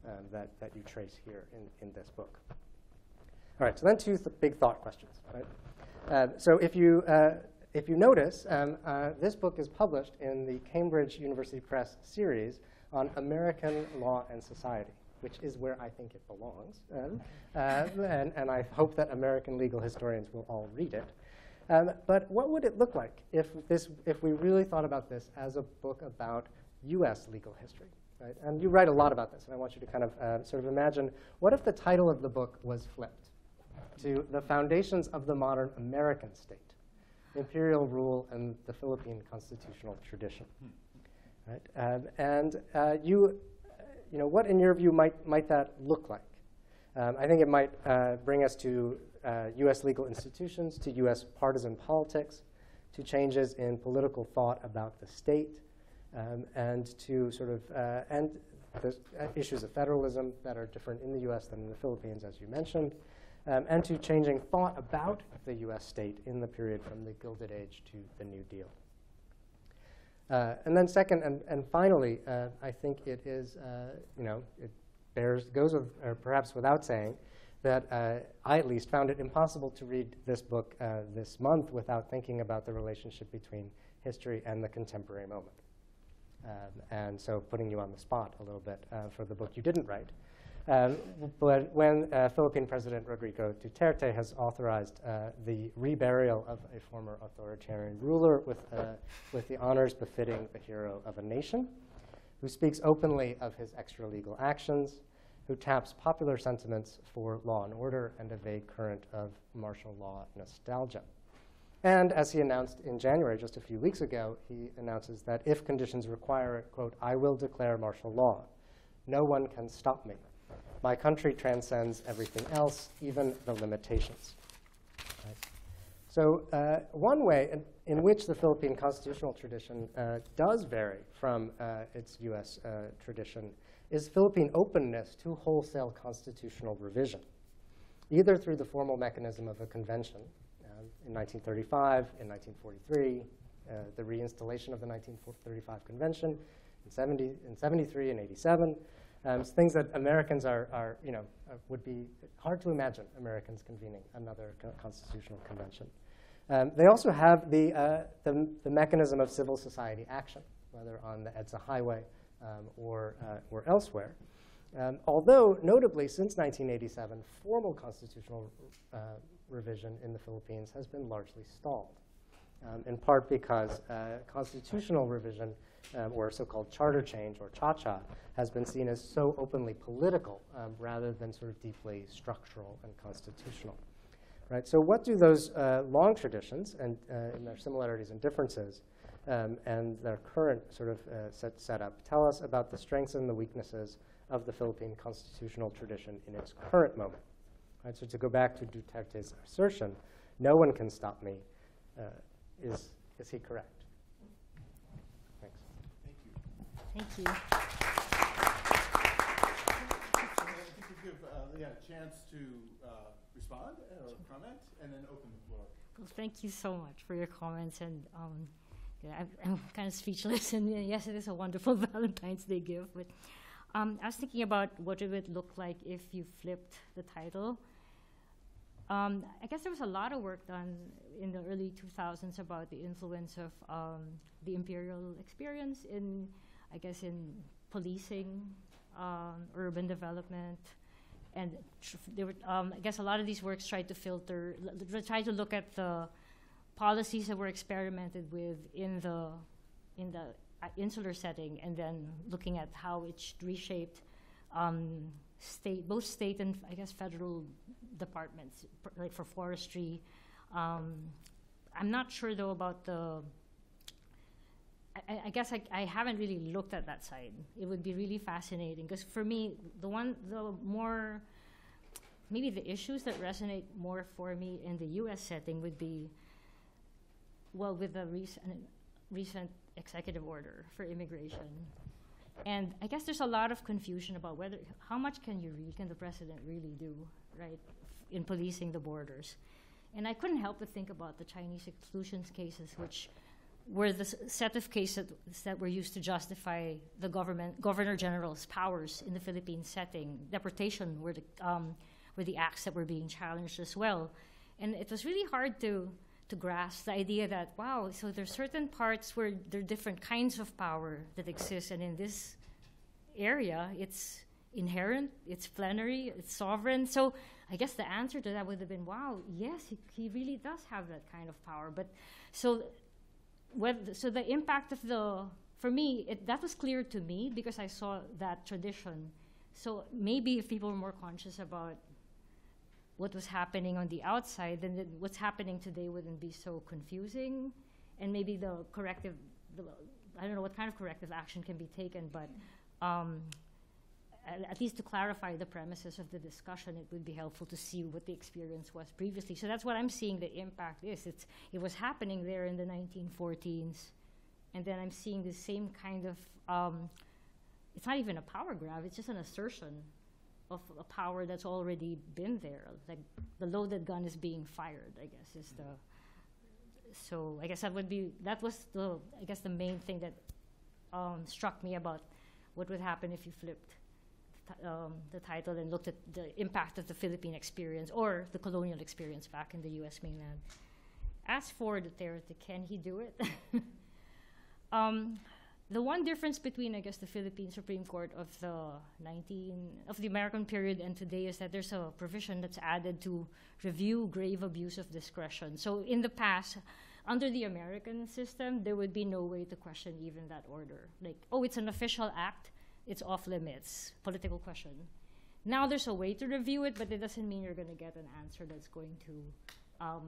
um, that, that you trace here in, in this book. All right, so then two th big thought questions. Right? Uh, so if you, if you notice, um, uh, this book is published in the Cambridge University Press series on American law and society, which is where I think it belongs. Um, uh, and, and I hope that American legal historians will all read it. Um, but what would it look like if, this, if we really thought about this as a book about US legal history? Right? And you write a lot about this, and I want you to kind of uh, sort of imagine what if the title of the book was flipped to The Foundations of the Modern American State, Imperial Rule and the Philippine Constitutional Tradition? Right? Um, and uh, you, you know, what in your view might, might that look like? Um, I think it might uh, bring us to uh, US legal institutions, to US partisan politics, to changes in political thought about the state, um, and to sort of, uh, and the uh, issues of federalism that are different in the US than in the Philippines, as you mentioned, um, and to changing thought about the US state in the period from the Gilded Age to the New Deal. Uh, and then second and, and finally, uh, I think it is, uh, you know, it bears, goes with, or perhaps without saying, that uh, I at least found it impossible to read this book uh, this month without thinking about the relationship between history and the contemporary moment. Um, and so putting you on the spot a little bit uh, for the book you didn't write. Um, but when uh, Philippine President Rodrigo Duterte has authorized uh, the reburial of a former authoritarian ruler with, uh, with the honors befitting the hero of a nation, who speaks openly of his extra-legal actions, who taps popular sentiments for law and order and a vague current of martial law nostalgia. And as he announced in January, just a few weeks ago, he announces that if conditions require it, quote, I will declare martial law. No one can stop me. My country transcends everything else, even the limitations. Right? So uh, one way in, in, which the Philippine constitutional tradition uh, does vary from uh, its U.S. Uh, tradition is Philippine openness to wholesale constitutional revision, either through the formal mechanism of a convention um, in 1935, in 1943, uh, the reinstallation of the 1935 convention in, 70, in 73 and 87, um, things that Americans are, are you know, uh, would be hard to imagine Americans convening another co constitutional convention. Um, they also have the, uh, the, the, mechanism of civil society action, whether on the EDSA highway um, or, uh, or elsewhere. Um, although, notably, since 1987, formal constitutional uh, revision in the Philippines has been largely stalled, um, in part because uh, constitutional revision um, or so-called charter change, or cha-cha, has been seen as so openly political um, rather than sort of deeply structural and constitutional. Right? So what do those uh, long traditions and, uh, and, their similarities and differences um, and their current sort of uh, set setup tell us about the strengths and the weaknesses of the Philippine constitutional tradition in its current moment? Right? So to go back to Duterte's assertion, no one can stop me, uh, is, is he correct? Thank you. If you could give uh, Leia a chance to uh, respond or comment, and then open the floor. Well, thank you so much for your comments, and um, yeah, I'm, I'm, kind of speechless. And uh, yes, it is a wonderful Valentine's Day gift. But um, I was thinking about what it would look like if you flipped the title. Um, I guess there was a lot of work done in the early 2000s about the influence of um, the imperial experience in I guess, in policing, um, urban development, and were, um, I guess a lot of these works tried to filter, try to look at the policies that were experimented with in the in the uh, insular setting, and then looking at how it reshaped um, state, both state and I guess federal departments, like for forestry. Um, I'm not sure though about the. I- I, guess I, I haven't really looked at that side. It would be really fascinating because for me, the one, the more, maybe the issues that resonate more for me in the U.S. setting would be, well, with the recent recent executive order for immigration. And I guess there's a lot of confusion about whether how much can you can the president really do, right, in policing the borders. And I couldn't help but think about the Chinese exclusions cases, which were the set of cases that were used to justify the government governor general's powers in the Philippine setting. Deportation were the um, were the acts that were being challenged as well, and it was really hard to to grasp the idea that wow, so there's certain parts where there are different kinds of power that exist, and in this area, it's inherent, it's plenary, it's sovereign. So I guess the answer to that would have been, wow, yes, he, he really does have that kind of power. But so, so the impact of the, for me, it, that was clear to me because I saw that tradition. So maybe if people were more conscious about what was happening on the outside, then the, what's happening today wouldn't be so confusing, and maybe the corrective, the, I don't know what kind of corrective action can be taken, but um, at, least to clarify the premises of the discussion, it would be helpful to see what the experience was previously. So that's what I'm seeing the impact is. It's, it was happening there in the 1914s, and then I'm seeing the same kind of, um, it's not even a power grab, it's just an assertion of a power that's already been there. Like the loaded gun is being fired, I guess, is the, so I guess that would be, that was the, I guess the main thing that um, struck me about what would happen if you flipped um, the title and looked at the impact of the Philippine experience or the colonial experience back in the U.S. mainland. As for Duterte, can he do it? um, the one difference between, I guess, the Philippine Supreme Court of the 19 of the American period and today is that there's a provision that's added to review grave abuse of discretion. So in the past, under the American system, there would be no way to question even that order. Like, oh, it's an official act, it's off limits, political question. Now there's a way to review it, but it doesn't mean you're going to get an answer that's going to um,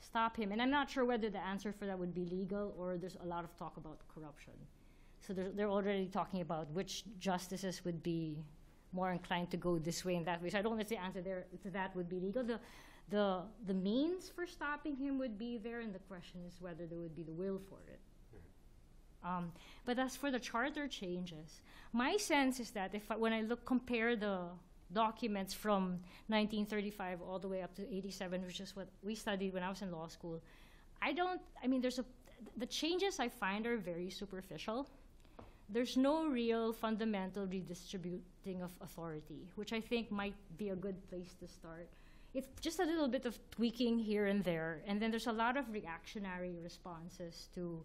stop him. And I'm not sure whether the answer for that would be legal or there's a lot of talk about corruption. So they're, already talking about which justices would be more inclined to go this way and that way. So I don't know if the answer there to that would be legal. The, the, the means for stopping him would be there, and the question is whether there would be the will for it. Um, but as for the charter changes, my sense is that if I, when I look compare the documents from 1935 all the way up to 87, which is what we studied when I was in law school, I don't. I mean, there's a the changes I find are very superficial. There's no real fundamental redistributing of authority, which I think might be a good place to start. It's just a little bit of tweaking here and there, and then there's a lot of reactionary responses to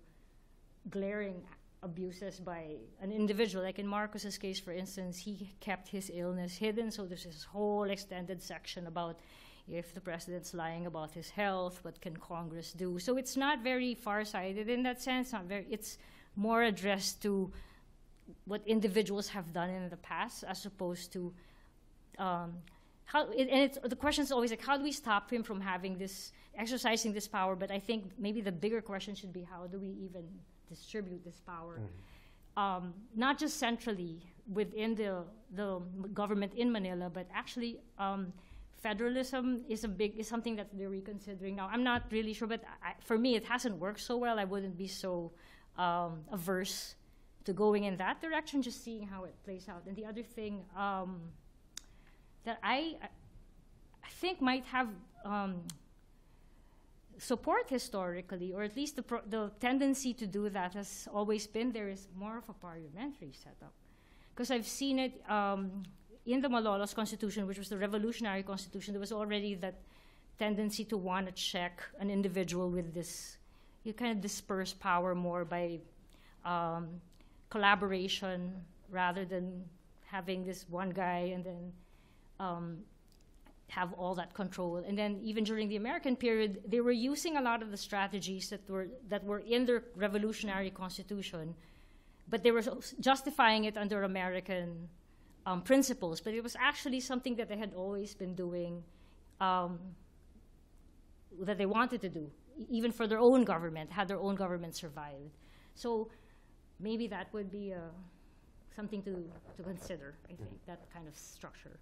glaring abuses by an individual. Like in Marcos's case, for instance, he kept his illness hidden, so there's this whole extended section about if the president's lying about his health, what can Congress do? So it's not very far-sighted in that sense. Not very. It's more addressed to what individuals have done in the past, as opposed to um, how. And it's, the question is always like, how do we stop him from having this, exercising this power? But I think maybe the bigger question should be, how do we even distribute this power? Um, not just centrally within the the government in Manila, but actually. Um, federalism is a big is something that they're reconsidering now. I'm not really sure, but I, for me, it hasn't worked so well. I wouldn't be so um, averse to going in that direction, just seeing how it plays out. And the other thing um, that I I think might have um, support historically, or at least the the tendency to do that has always been there is more of a parliamentary setup, because I've seen it. Um, in the Malolos Constitution, which was the revolutionary constitution, there was already that tendency to want to check an individual with this. You kind of disperse power more by um, collaboration rather than having this one guy and then um, have all that control. And then even during the American period, they were using a lot of the strategies that were that were in their revolutionary constitution, but they were justifying it under American um, principles, but it was actually something that they had always been doing, um, that they wanted to do, even for their own government, had their own government survived. So maybe that would be uh, something to, to consider, I think, that kind of structure.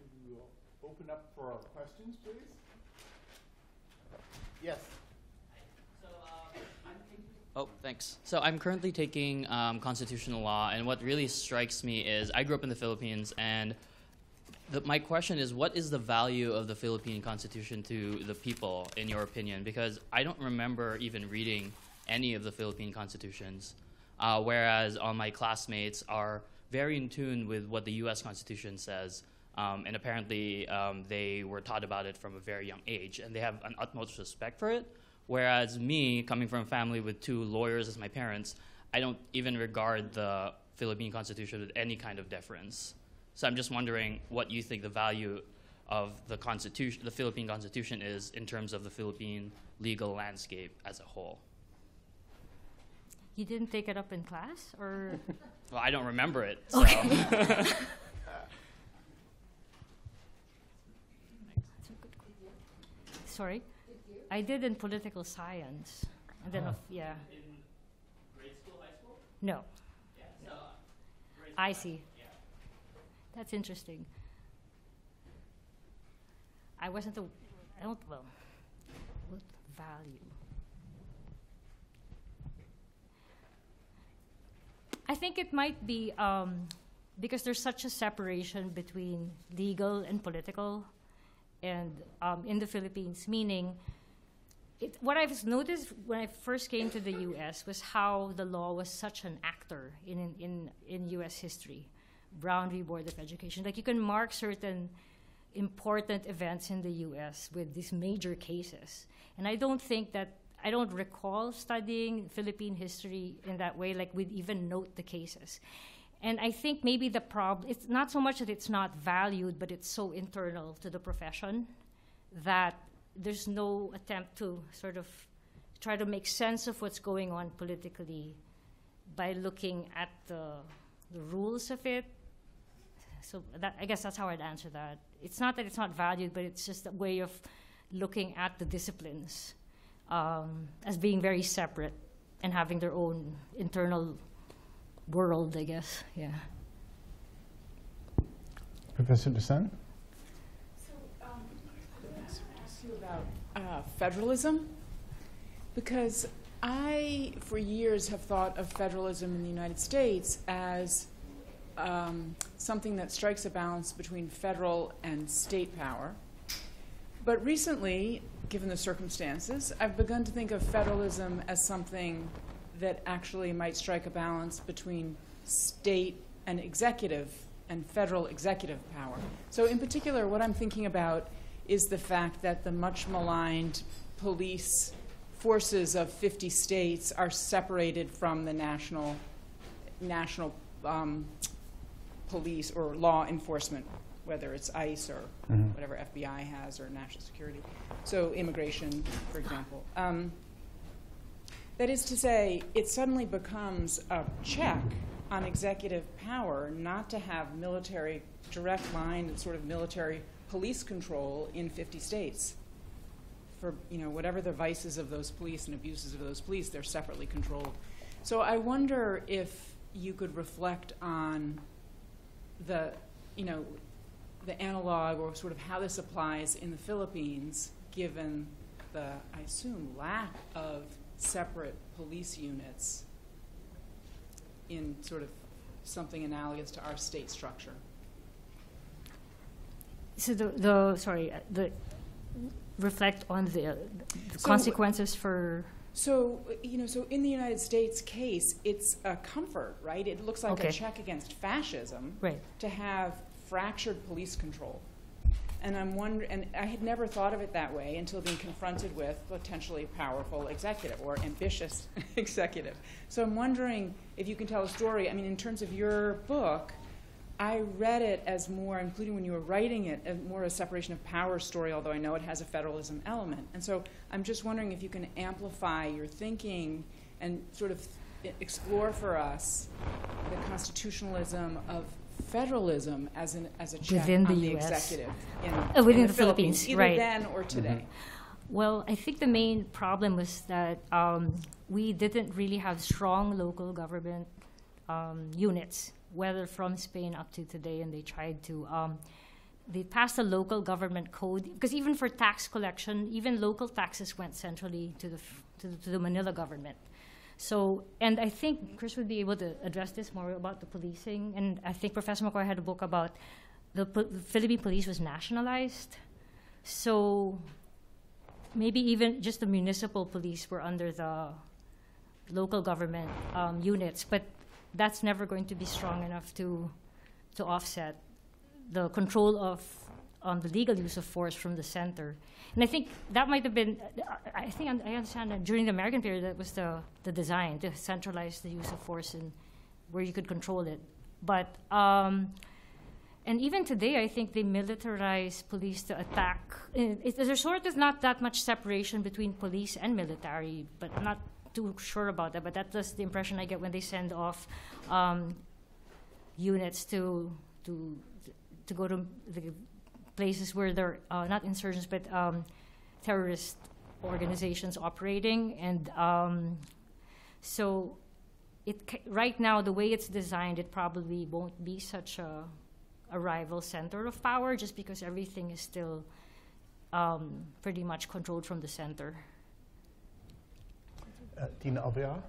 We will open up for questions, please. Yes. Oh, thanks. So I'm currently taking um, constitutional law, and what really strikes me is I grew up in the Philippines, and the, my question is, what is the value of the Philippine Constitution to the people, in your opinion? Because I don't remember even reading any of the Philippine constitutions, uh, whereas all my classmates are very in tune with what the U.S. Constitution says. Um, and apparently, um, they were taught about it from a very young age, and they have an utmost respect for it. Whereas me, coming from a family with two lawyers as my parents, I don't even regard the Philippine Constitution with any kind of deference. So I'm just wondering what you think the value of the Constitution, the Philippine Constitution, is in terms of the Philippine legal landscape as a whole. You didn't take it up in class, or Well, I don't remember it. So. sorry, I did in political science, and then of, yeah, in grade school, high school? no, Yeah. So, grade I see. That's interesting. I wasn't the, I don't, well, what value? I think it might be um, because there's such a separation between legal and political, and um, in the Philippines, meaning it, what I've noticed when I first came to the U.S. was how the law was such an actor in in in U.S. history. Brown v. Board of Education, like you can mark certain important events in the U.S. with these major cases, and I don't think that I don't recall studying Philippine history in that way. Like we'd even note the cases. And I think maybe the problem, it's not so much that it's not valued, but it's so internal to the profession that there's no attempt to sort of try to make sense of what's going on politically by looking at the, the rules of it. So that, I guess that's how I'd answer that. It's not that it's not valued, but it's just a way of looking at the disciplines um, as being very separate and having their own internal world, I guess. Yeah. Professor Desan? So, um, I want to ask you about uh, federalism, because I, for years, have thought of federalism in the United States as um, something that strikes a balance between federal and state power. But recently, given the circumstances, I've begun to think of federalism as something that actually might strike a balance between state and executive and federal executive power. So, in particular, what I'm thinking about is the fact that the much maligned police forces of 50 states are separated from the national national um, police or law enforcement, whether it's ICE or Mhm. whatever FBI has or national security. So, immigration, for example. Um, that is to say, it suddenly becomes a check on executive power not to have military, direct line, and sort of military police control in 50 states. For you know whatever the vices of those police and abuses of those police, they're separately controlled. So I wonder if you could reflect on the you know the analog or sort of how this applies in the Philippines, given the I assume lack of separate police units in sort of something analogous to our state structure. So the, the sorry, uh, the reflect on the, uh, the So- consequences for. So, you know, so in the United States case, it's a comfort, right? It looks like Okay. a check against fascism Right. to have fractured police control. And I'm wondering, and I had never thought of it that way until being confronted with potentially powerful executive or ambitious executive. So I'm wondering if you can tell a story. I mean, in terms of your book, I read it as more, including when you were writing it, as more a separation of power story, although I know it has a federalism element. And so I'm just wondering if you can amplify your thinking and sort of explore for us the constitutionalism of federalism as an as a check Within the the US. executive in, Uh, within in the Philippines, either right. then or today. Well, I think the main problem was that um, we didn't really have strong local government um, units, whether from Spain up to today, and they tried to. Um, they passed a local government code because even for tax collection, even local taxes went centrally to the f- to the, to the Manila government. So, and I think Chris would be able to address this more about the policing. And I think Professor McCoy had a book about the, po- the Philippine police was nationalized. So maybe even just the municipal police were under the local government um, units, but that's never going to be strong enough to to offset the control of um, the legal use of force from the center. And I think that might have been, I think I understand that during the American period, that was the, the design to centralize the use of force and where you could control it. But, um, and even today, I think they militarize police to attack. There's sort of not that much separation between police and military, but I'm not too sure about that. But that's just the impression I get when they send off um, units to to to go to the places where there are uh, not insurgents but um, terrorist organizations operating, and um, so it right now the way it's designed, it probably won't be such a a rival center of power just because everything is still um, pretty much controlled from the center. Uh, Dina Alvear?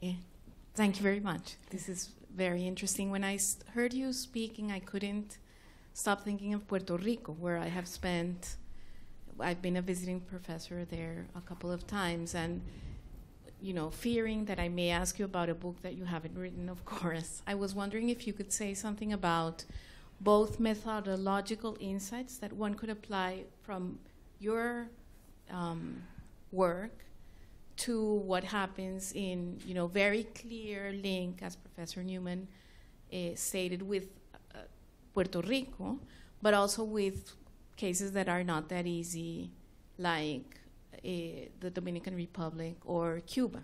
Yeah. Thank you very much. This is very interesting. When I heard you speaking, I couldn't stop thinking of Puerto Rico, where I have spent. I've been a visiting professor there a couple of times, and you know, fearing that I may ask you about a book that you haven't written, of course. I was wondering if you could say something about both methodological insights that one could apply from your um, work to what happens in you know very clear link as professor neuman uh, stated with uh, puerto rico but also with cases that are not that easy like uh, the dominican republic or cuba.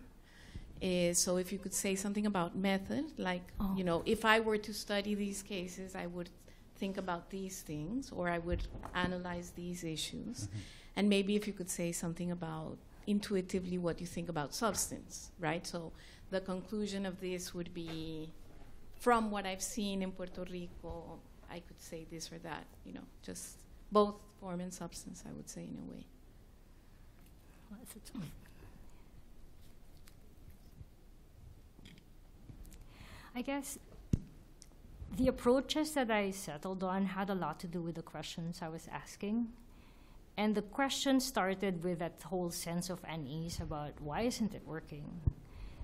Uh, so if you could say something about method like Oh. you know if i were to study these cases i would think about these things or i would analyze these issues. And maybe if you could say something about intuitively what you think about substance, right? So the conclusion of this would be from what I've seen in Puerto Rico, I could say this or that, you know, just both form and substance, I would say, in a way. I guess the approaches that I settled on had a lot to do with the questions I was asking. And the question started with that whole sense of unease about why isn't it working?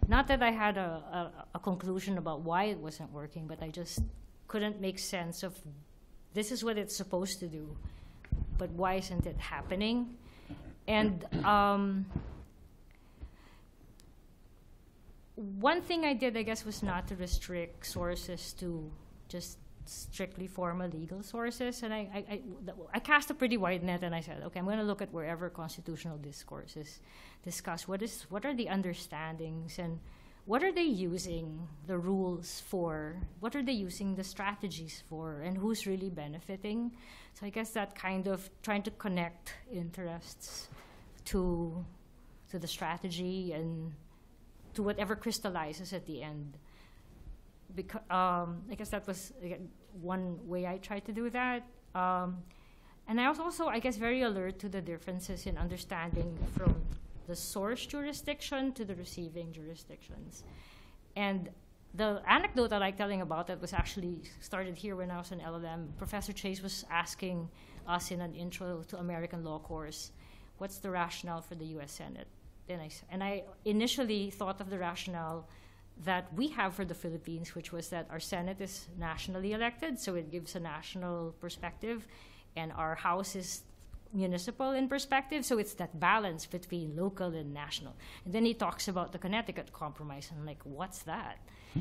Not that I had a, a, a conclusion about why it wasn't working, but I just couldn't make sense of this is what it's supposed to do, but why isn't it happening? And um, one thing I did, I guess, was not to restrict sources to just strictly formal legal sources. And I, I, I, I cast a pretty wide net and I said, okay, I'm going to look at wherever constitutional discourses discuss what is what are the understandings and what are they using the rules for? What are they using the strategies for? And who's really benefiting? So I guess that kind of trying to connect interests to to the strategy and to whatever crystallizes at the end. Because um, I guess that was one way I tried to do that. Um, and I was also, I guess, very alert to the differences in understanding from the source jurisdiction to the receiving jurisdictions. And the anecdote I like telling about that was actually started here when I was in LLM. Professor Chase was asking us in an intro to American law course, what's the rationale for the U.S. Senate? Then I, and I initially thought of the rationale that we have for the Philippines, which was that our Senate is nationally elected, so it gives a national perspective, and our House is municipal in perspective, so it's that balance between local and national. And then he talks about the Connecticut Compromise, and I'm like, what's that?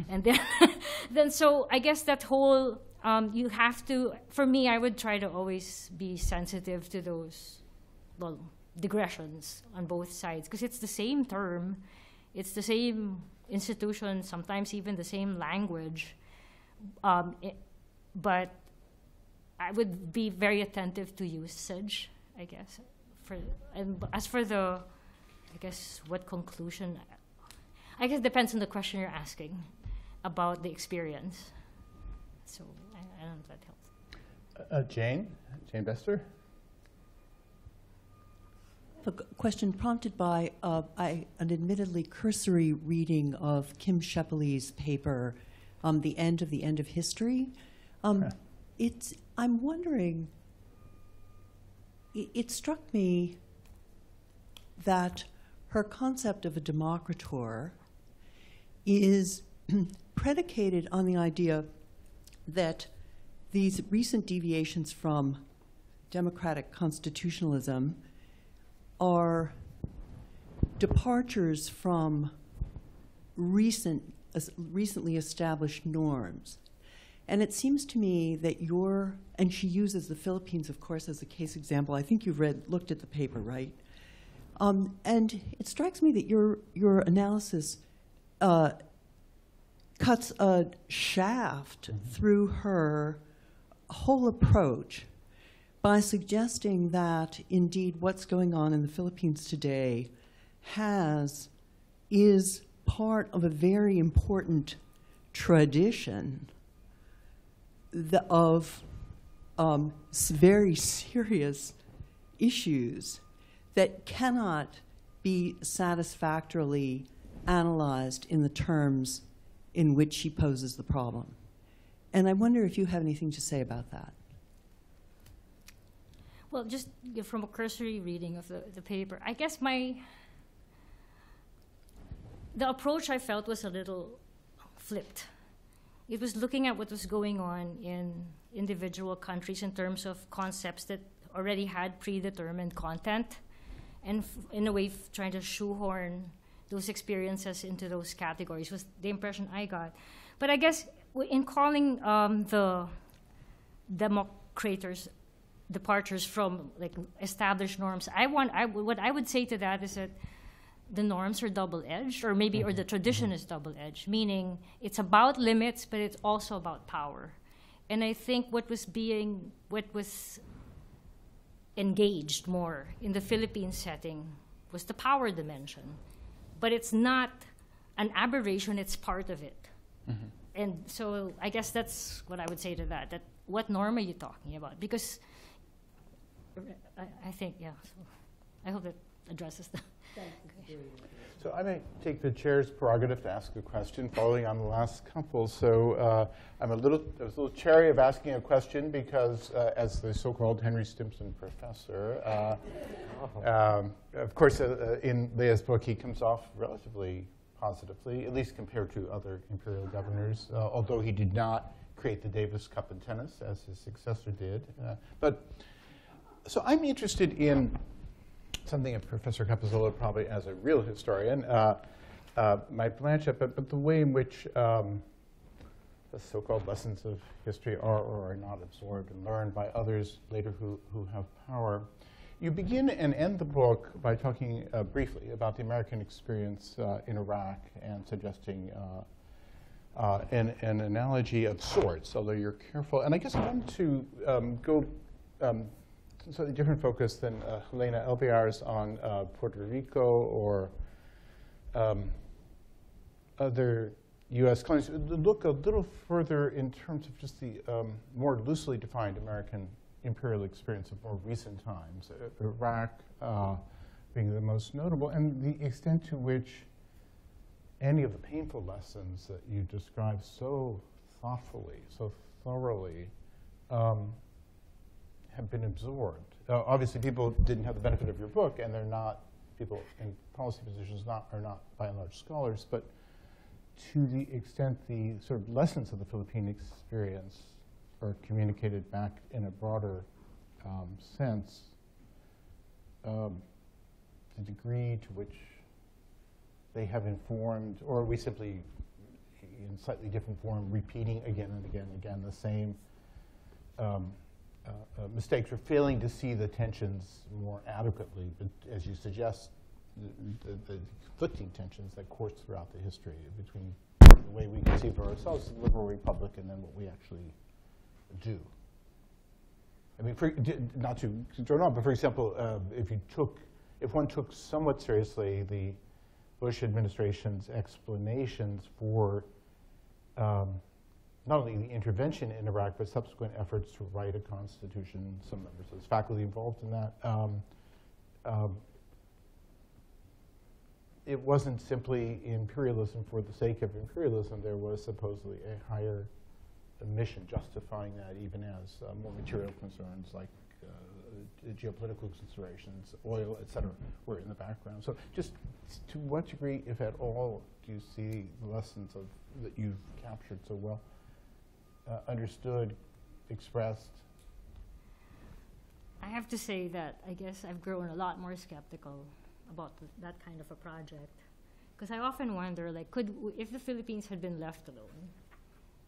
and then, then so I guess that whole um, you have to. For me, I would try to always be sensitive to those, well, digressions on both sides because it's the same term, it's the same institution, sometimes even the same language. Um, it, but I would be very attentive to usage, I guess. For and as for the, I guess what conclusion, I guess it depends on the question you're asking about the experience. So I, I don't know if that helps. Uh, Jane, Jane Bester. A question prompted by uh, I, an admittedly cursory reading of Kim Scheppele's paper, um, "The End of the End of History." Um. It's. I'm wondering. It, it struck me that her concept of a democrator is predicated on the idea that these recent deviations from democratic constitutionalism are departures from recent, as- recently established norms. And it seems to me that your, and she uses the Philippines, of course, as a case example. I think you've read, looked at the paper, right? Um, and it strikes me that your, your analysis uh, cuts a shaft through her whole approach by suggesting that indeed what's going on in the Philippines today has is part of a very important tradition the, of um, very serious issues that cannot be satisfactorily analyzed in the terms in which she poses the problem. And I wonder if you have anything to say about that. Well, just from a cursory reading of the, the paper, I guess my the approach I felt was a little flipped. It was looking at what was going on in individual countries in terms of concepts that already had predetermined content, and in a way trying to shoehorn those experiences into those categories was the impression I got. But I guess in calling um, the democrators departures from like established norms. I want I what I would say to that is that the norms are double edged, or maybe or the mm-hmm. tradition is double edged, meaning it's about limits, but it's also about power. And I think what was being what was engaged more in the Philippine setting was the power dimension, but it's not an aberration; it's part of it. Mm-hmm. And so I guess that's what I would say to that. That what norm are you talking about? Because I, I think, yeah. So I hope that addresses the. So I may take the chair's prerogative to ask a question following on the last couple. So uh, I'm a little, I was a little chary of asking a question because uh, as the so-called Henry Stimson professor, uh, um, of course, uh, uh, in Leia's book, he comes off relatively positively, at least compared to other imperial governors, uh, although he did not create the Davis Cup in tennis as his successor did. Uh, but so I'm interested in something that Professor Capozzola probably as a real historian uh, uh, might blanch at, but, but the way in which um, the so-called lessons of history are or are not absorbed and learned by others later who, who have power. You begin and end the book by talking uh, briefly about the American experience uh, in Iraq and suggesting uh, uh, an, an analogy of sorts, although you're careful. And I guess I want to um, go um, slightly different focus than uh, Helena Alviar's on uh, Puerto Rico or um, other U.S. colonies. Look a little further in terms of just the um, more loosely defined American imperial experience of more recent times, uh, Iraq uh, being the most notable, and the extent to which any of the painful lessons that you describe so thoughtfully, so thoroughly, um, have been absorbed. Uh, obviously, people didn't have the benefit of your book, and they're not people in policy positions not are not by and large scholars. But to the extent the sort of lessons of the Philippine experience are communicated back in a broader um, sense, um, the degree to which they have informed, or we simply in slightly different form repeating again and again and again the same um, uh, uh, mistakes or failing to see the tensions more adequately, but as you suggest, the, the, the conflicting tensions that course throughout the history between the way we conceive of ourselves as a liberal republic and then what we actually do. I mean, for, not to drone on, but for example, uh, if you took, if one took somewhat seriously the Bush administration's explanations for um, not only the intervention in Iraq, but subsequent efforts to write a constitution, some members of the faculty involved in that, um, um, it wasn't simply imperialism for the sake of imperialism. There was supposedly a higher mission justifying that, even as uh, more material concerns like uh, geopolitical considerations, oil, et cetera, were in the background. So, just to what degree, if at all, do you see the lessons of that you've captured so well uh, understood, expressed? I have to say that I guess I've grown a lot more skeptical about th- that kind of a project. Because I often wonder, like, could if the Philippines had been left alone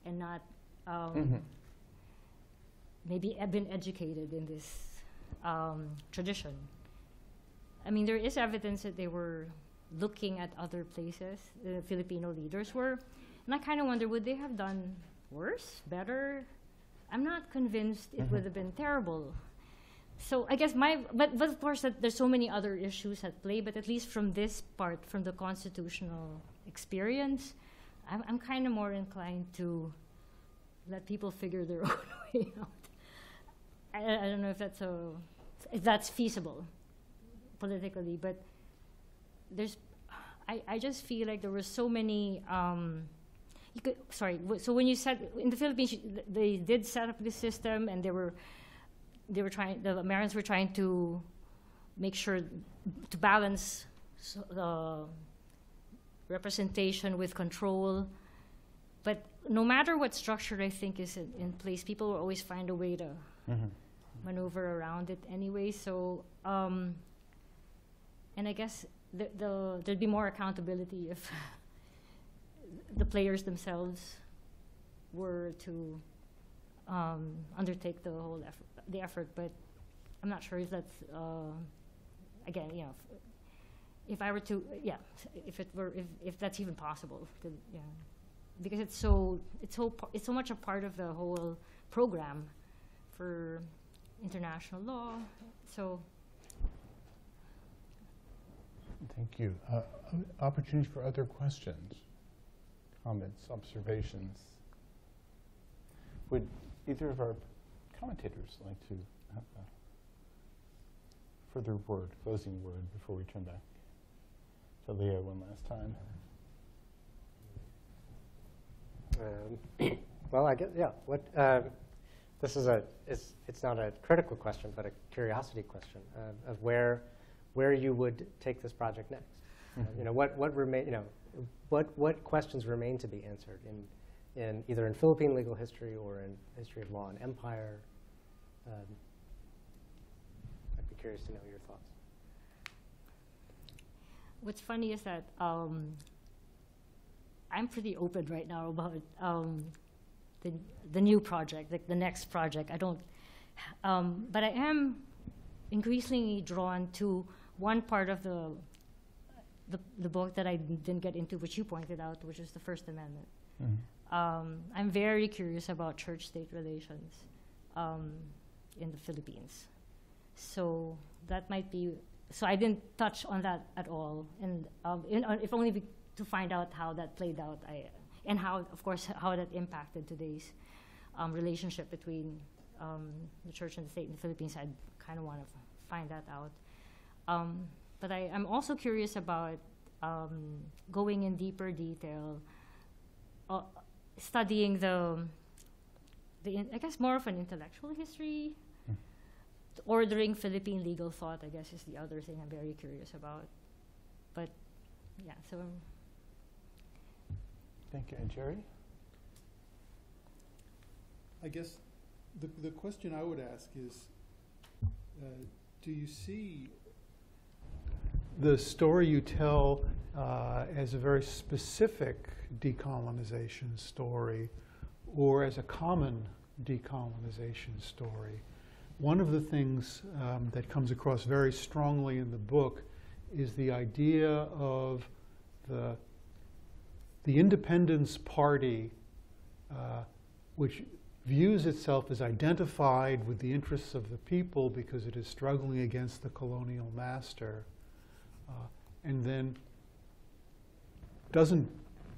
and not um, Mhm. maybe been educated in this um, tradition. I mean, there is evidence that they were looking at other places, the Filipino leaders were. And I kind of wonder, would they have done worse, better? I'm not convinced it would have been terrible. So I guess my, but, but of course that there's so many other issues at play, but at least from this part, from the constitutional experience, I'm, I'm kind of more inclined to let people figure their own way out. I, I don't know if that's a, if that's feasible politically, but there's, I, I just feel like there were so many, um, you could, sorry, so when you said, in the Philippines, they did set up this system and they were, they were trying, the Americans were trying to make sure to balance the representation with control. But no matter what structure I think is in, in place, people will always find a way to Mhm. maneuver around it anyway. So, um, and I guess the, the, there'd be more accountability if the players themselves were to um, undertake the whole effort, the effort. But I'm not sure if that's uh, again, you know, if, I were to, yeah, if it were, if, if that's even possible, to, yeah, because it's so, it's so, it's so much a part of the whole program for international law. So Thank you. Uh, opportunity for other questions, comments, observations. Would either of our commentators like to have a further word, closing word, before we turn back to Leia one last time? Um, well, I guess, yeah. What, um, this is a, it's, it's not a critical question, but a curiosity question uh, of where, where you would take this project next. Uh, you know, what, what remain, you know, what, what questions remain to be answered in, in either in Philippine legal history or in history of law and empire? Um, I'd be curious to know your thoughts. what's funny is that um, I'm pretty open right now about um, the the new project, like the next project. I don't, um, but I am increasingly drawn to one part of the the, the book that I didn't get into, which you pointed out, which is the First Amendment. Mhm. Um, I'm very curious about church-state relations um, in the Philippines. So that might be. So I didn't touch on that at all, and um, in, uh, if only to find out how that played out, I, and how, of course, how that impacted today's um, relationship between um, the church and the state in the Philippines. I kind of want to find that out. But I, I'm also curious about um, going in deeper detail, uh, studying the, the in, I guess more of an intellectual history. Hmm. Ordering Philippine legal thought, I guess, is the other thing I'm very curious about. But yeah, so Thank you. And Jerry? I guess the, the question I would ask is, uh, do you see the story you tell uh, as a very specific decolonization story or as a common decolonization story? one of the things um, that comes across very strongly in the book is the idea of the, the Independence Party, uh, which views itself as identified with the interests of the people because it is struggling against the colonial master, and then doesn't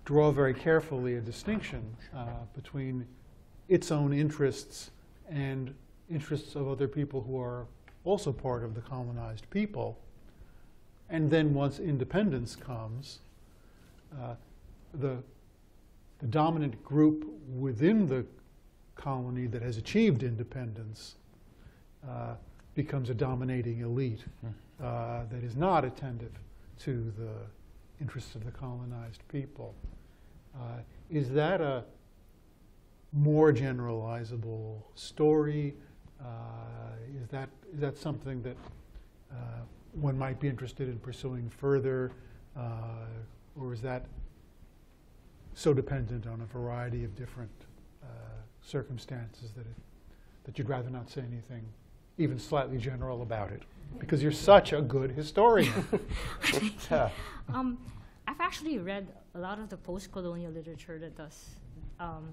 draw very carefully a distinction uh, between its own interests and interests of other people who are also part of the colonized people. And then once independence comes, uh, the, the dominant group within the colony that has achieved independence uh, becomes a dominating elite uh, that is not attentive to the interests of the colonized people. Uh, is that a more generalizable story? Uh, is, that, is that something that uh, one might be interested in pursuing further? Uh, or is that so dependent on a variety of different circumstances that, it, that you'd rather not say anything even slightly general about it? Because you're such a good historian. Yeah. Um, I've actually read a lot of the post-colonial literature that does um,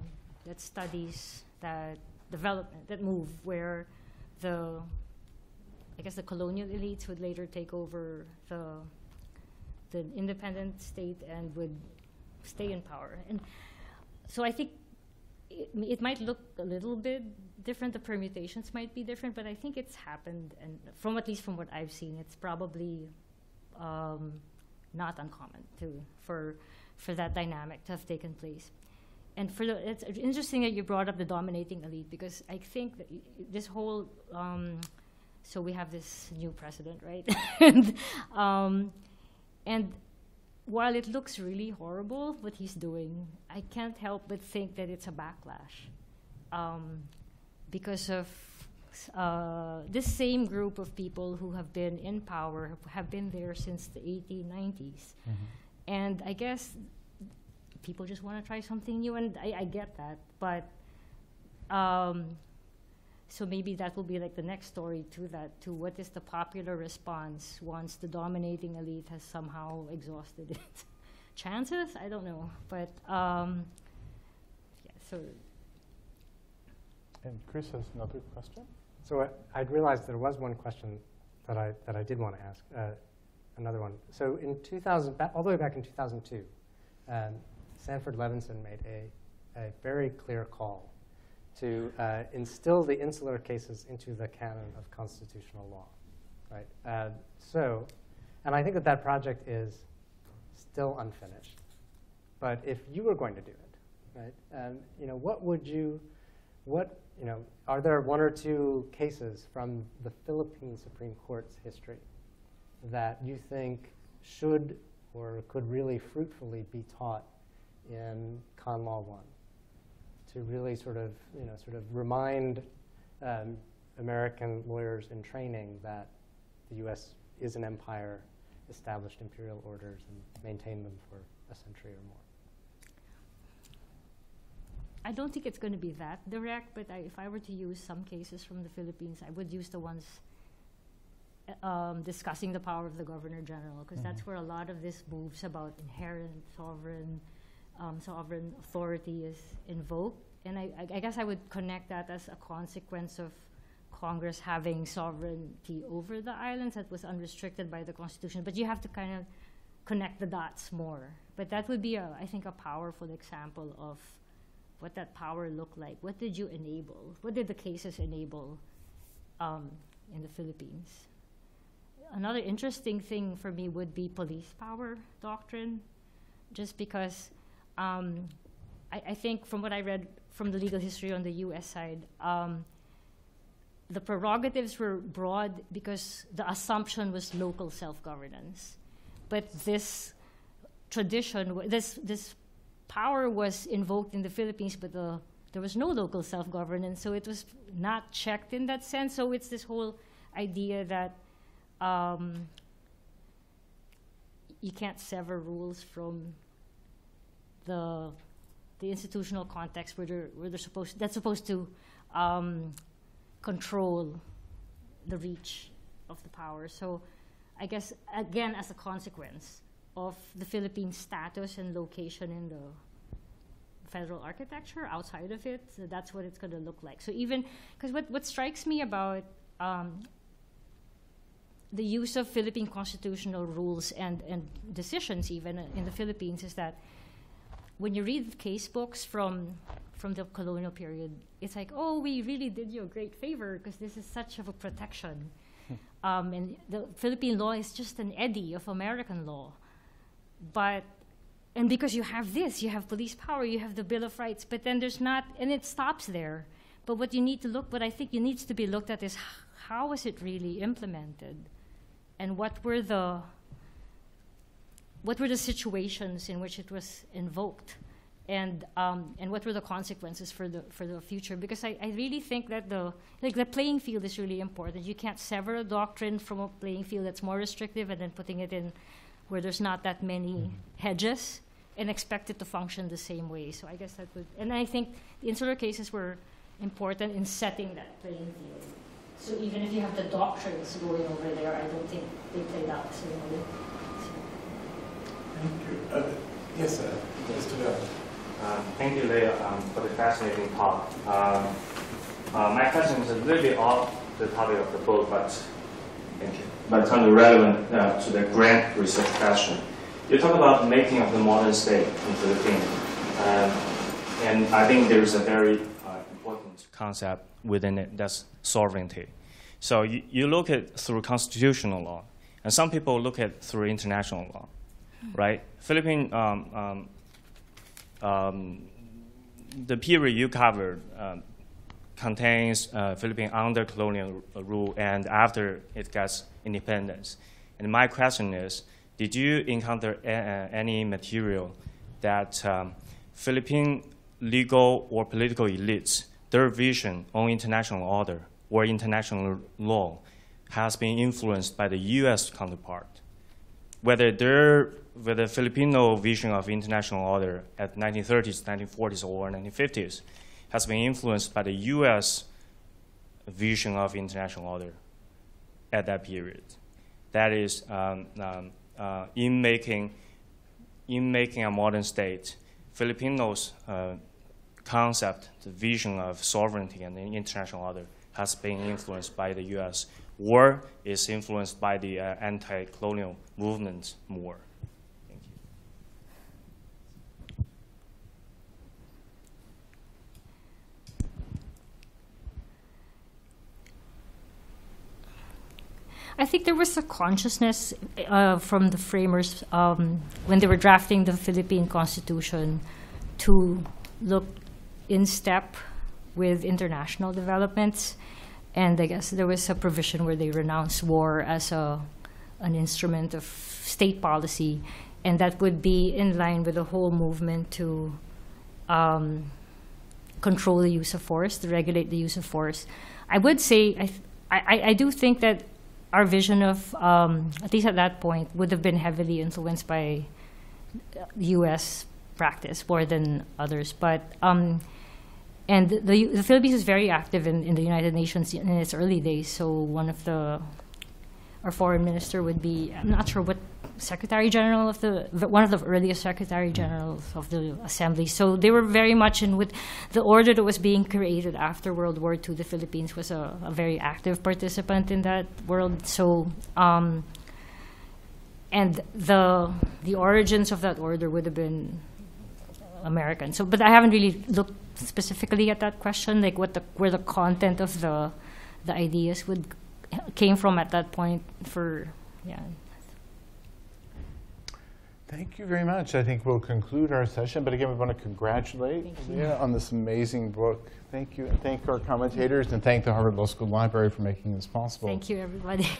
that studies that development that move where the I guess the colonial elites would later take over the the independent state and would stay in power. And so I think it, it might look a little bit different. The permutations might be different, but I think it's happened, and from at least from what I've seen, it's probably um, not uncommon to for for that dynamic to have taken place. And for the, it's interesting that you brought up the dominating elite because I think that this whole um, so we have this new president, right? and um, and while it looks really horrible what he's doing, I can't help but think that it's a backlash um, because of uh, this same group of people who have been in power have been there since the 1890s. And I guess people just want to try something new, and I, I get that. But um, so maybe that will be like the next story to that, to what is the popular response once the dominating elite has somehow exhausted its chances? I don't know. But um, yeah, so And Chris has another question. So I- I'd realized there was one question that I, that I did want to ask, uh, another one. So in 2000, ba- all the way back in 2002, um, Sanford Levinson made a, a very clear call to uh, instill the insular cases into the canon of constitutional law, right? Uh, so, and I think that that project is still unfinished. But if you were going to do it, right, um, you know, what would you, what, you know, are there one or two cases from the Philippine Supreme Court's history that you think should or could really fruitfully be taught in Con Law 1 to really sort of, you know, sort of remind um, American lawyers in training that the U.S. is an empire, established imperial orders, and maintained them for a century or more? I don't think it's going to be that direct, but I, if I were to use some cases from the Philippines, I would use the ones uh, um, discussing the power of the governor general, because that's where a lot of this moves about inherent sovereign um, sovereign authority is invoked. And I, I, guess I would connect that as a consequence of Congress having sovereignty over the islands that was unrestricted by the Constitution. But you have to kind of connect the dots more. But that would be, a, I think, a powerful example of what that power looked like. What did you enable? What did the cases enable um, in the Philippines? Another interesting thing for me would be police power doctrine, just because um, I, I think from what I read from the legal history on the U.S. side, um, the prerogatives were broad because the assumption was local self-governance, but this tradition, this this power was invoked in the Philippines, but the, there was no local self-governance, so it was not checked in that sense. So it's this whole idea that um, you can't sever rules from the the institutional context where they're where they're supposed that's supposed to um, control the reach of the power. So I guess, again, as a consequence of the Philippines' status and location in the federal architecture outside of it, so that's what it's going to look like. So even, because what, what strikes me about um, the use of Philippine constitutional rules and, and decisions even in the Philippines is that when you read case books from from the colonial period, it's like, oh, we really did you a great favor because this is such of a protection. um, and the Philippine law is just an eddy of American law. But and because you have this, you have police power, you have the Bill of Rights, but then there's not, and it stops there. But what you need to look, what I think you needs to be looked at is how was it really implemented, and what were the what were the situations in which it was invoked, and um, and what were the consequences for the for the future? Because I, I really think that the like the playing field is really important. You can't sever a doctrine from a playing field that's more restrictive and then putting it in where there's not that many hedges and expect it to function the same way. So I guess that would, and I think the insular cases were important in setting that playing field. So even if you have the doctrines going over there, I don't think they played out the same way. Thank you. Uh, Yes, uh, Mr. Bell. Um, Thank you, Leia, um, for the fascinating talk. Um, uh, My question is a little bit off the topic of the book, but thank you. But it's kind of relevant uh, to the grant research question. You talk about making of the modern state in Philippines, um, and I think there is a very uh, important concept within it that's sovereignty. So you, you look at through constitutional law, and some people look at through international law, right? Philippine um, um, um, the period you covered um, contains uh, Philippine under colonial rule and after it gets independence. And my question is, did you encounter a- a- any material that um, Philippine legal or political elites, their vision on international order or international law has been influenced by the U.S. counterpart? whether their whether Filipino vision of international order at 1930s, 1940s, or 1950s has been influenced by the U.S. vision of international order at that period. That is, um, um, uh, in making in making a modern state, Filipinos' uh, concept, the vision of sovereignty and the international order has been influenced by the U.S. War is influenced by the uh, anti-colonial movement more. I think there was a consciousness uh, from the framers um, when they were drafting the Philippine Constitution to look in step with international developments. And I guess there was a provision where they renounced war as a, an instrument of state policy. And that would be in line with the whole movement to um, control the use of force, to regulate the use of force. I would say, I, I- I do think that our vision of, um, at least at that point, would have been heavily influenced by U.S. practice more than others. But um, and the, the Philippines was very active in, in the United Nations in its early days. So one of the our foreign minister would be I'm not sure what secretary general of the one of the earliest secretary generals of the assembly. So they were very much in with the order that was being created after World War II. The Philippines was a, a very active participant in that world. So. Um, and the the origins of that order would have been American. So, but I haven't really looked specifically at that question, like what the where the content of the the ideas would came from at that point. For yeah, Thank you very much. I think we'll conclude our session, but again, we want to congratulate Leia on this amazing book. Thank you, and thank our commentators, and thank the Harvard Law School Library for making this possible. thank you everybody.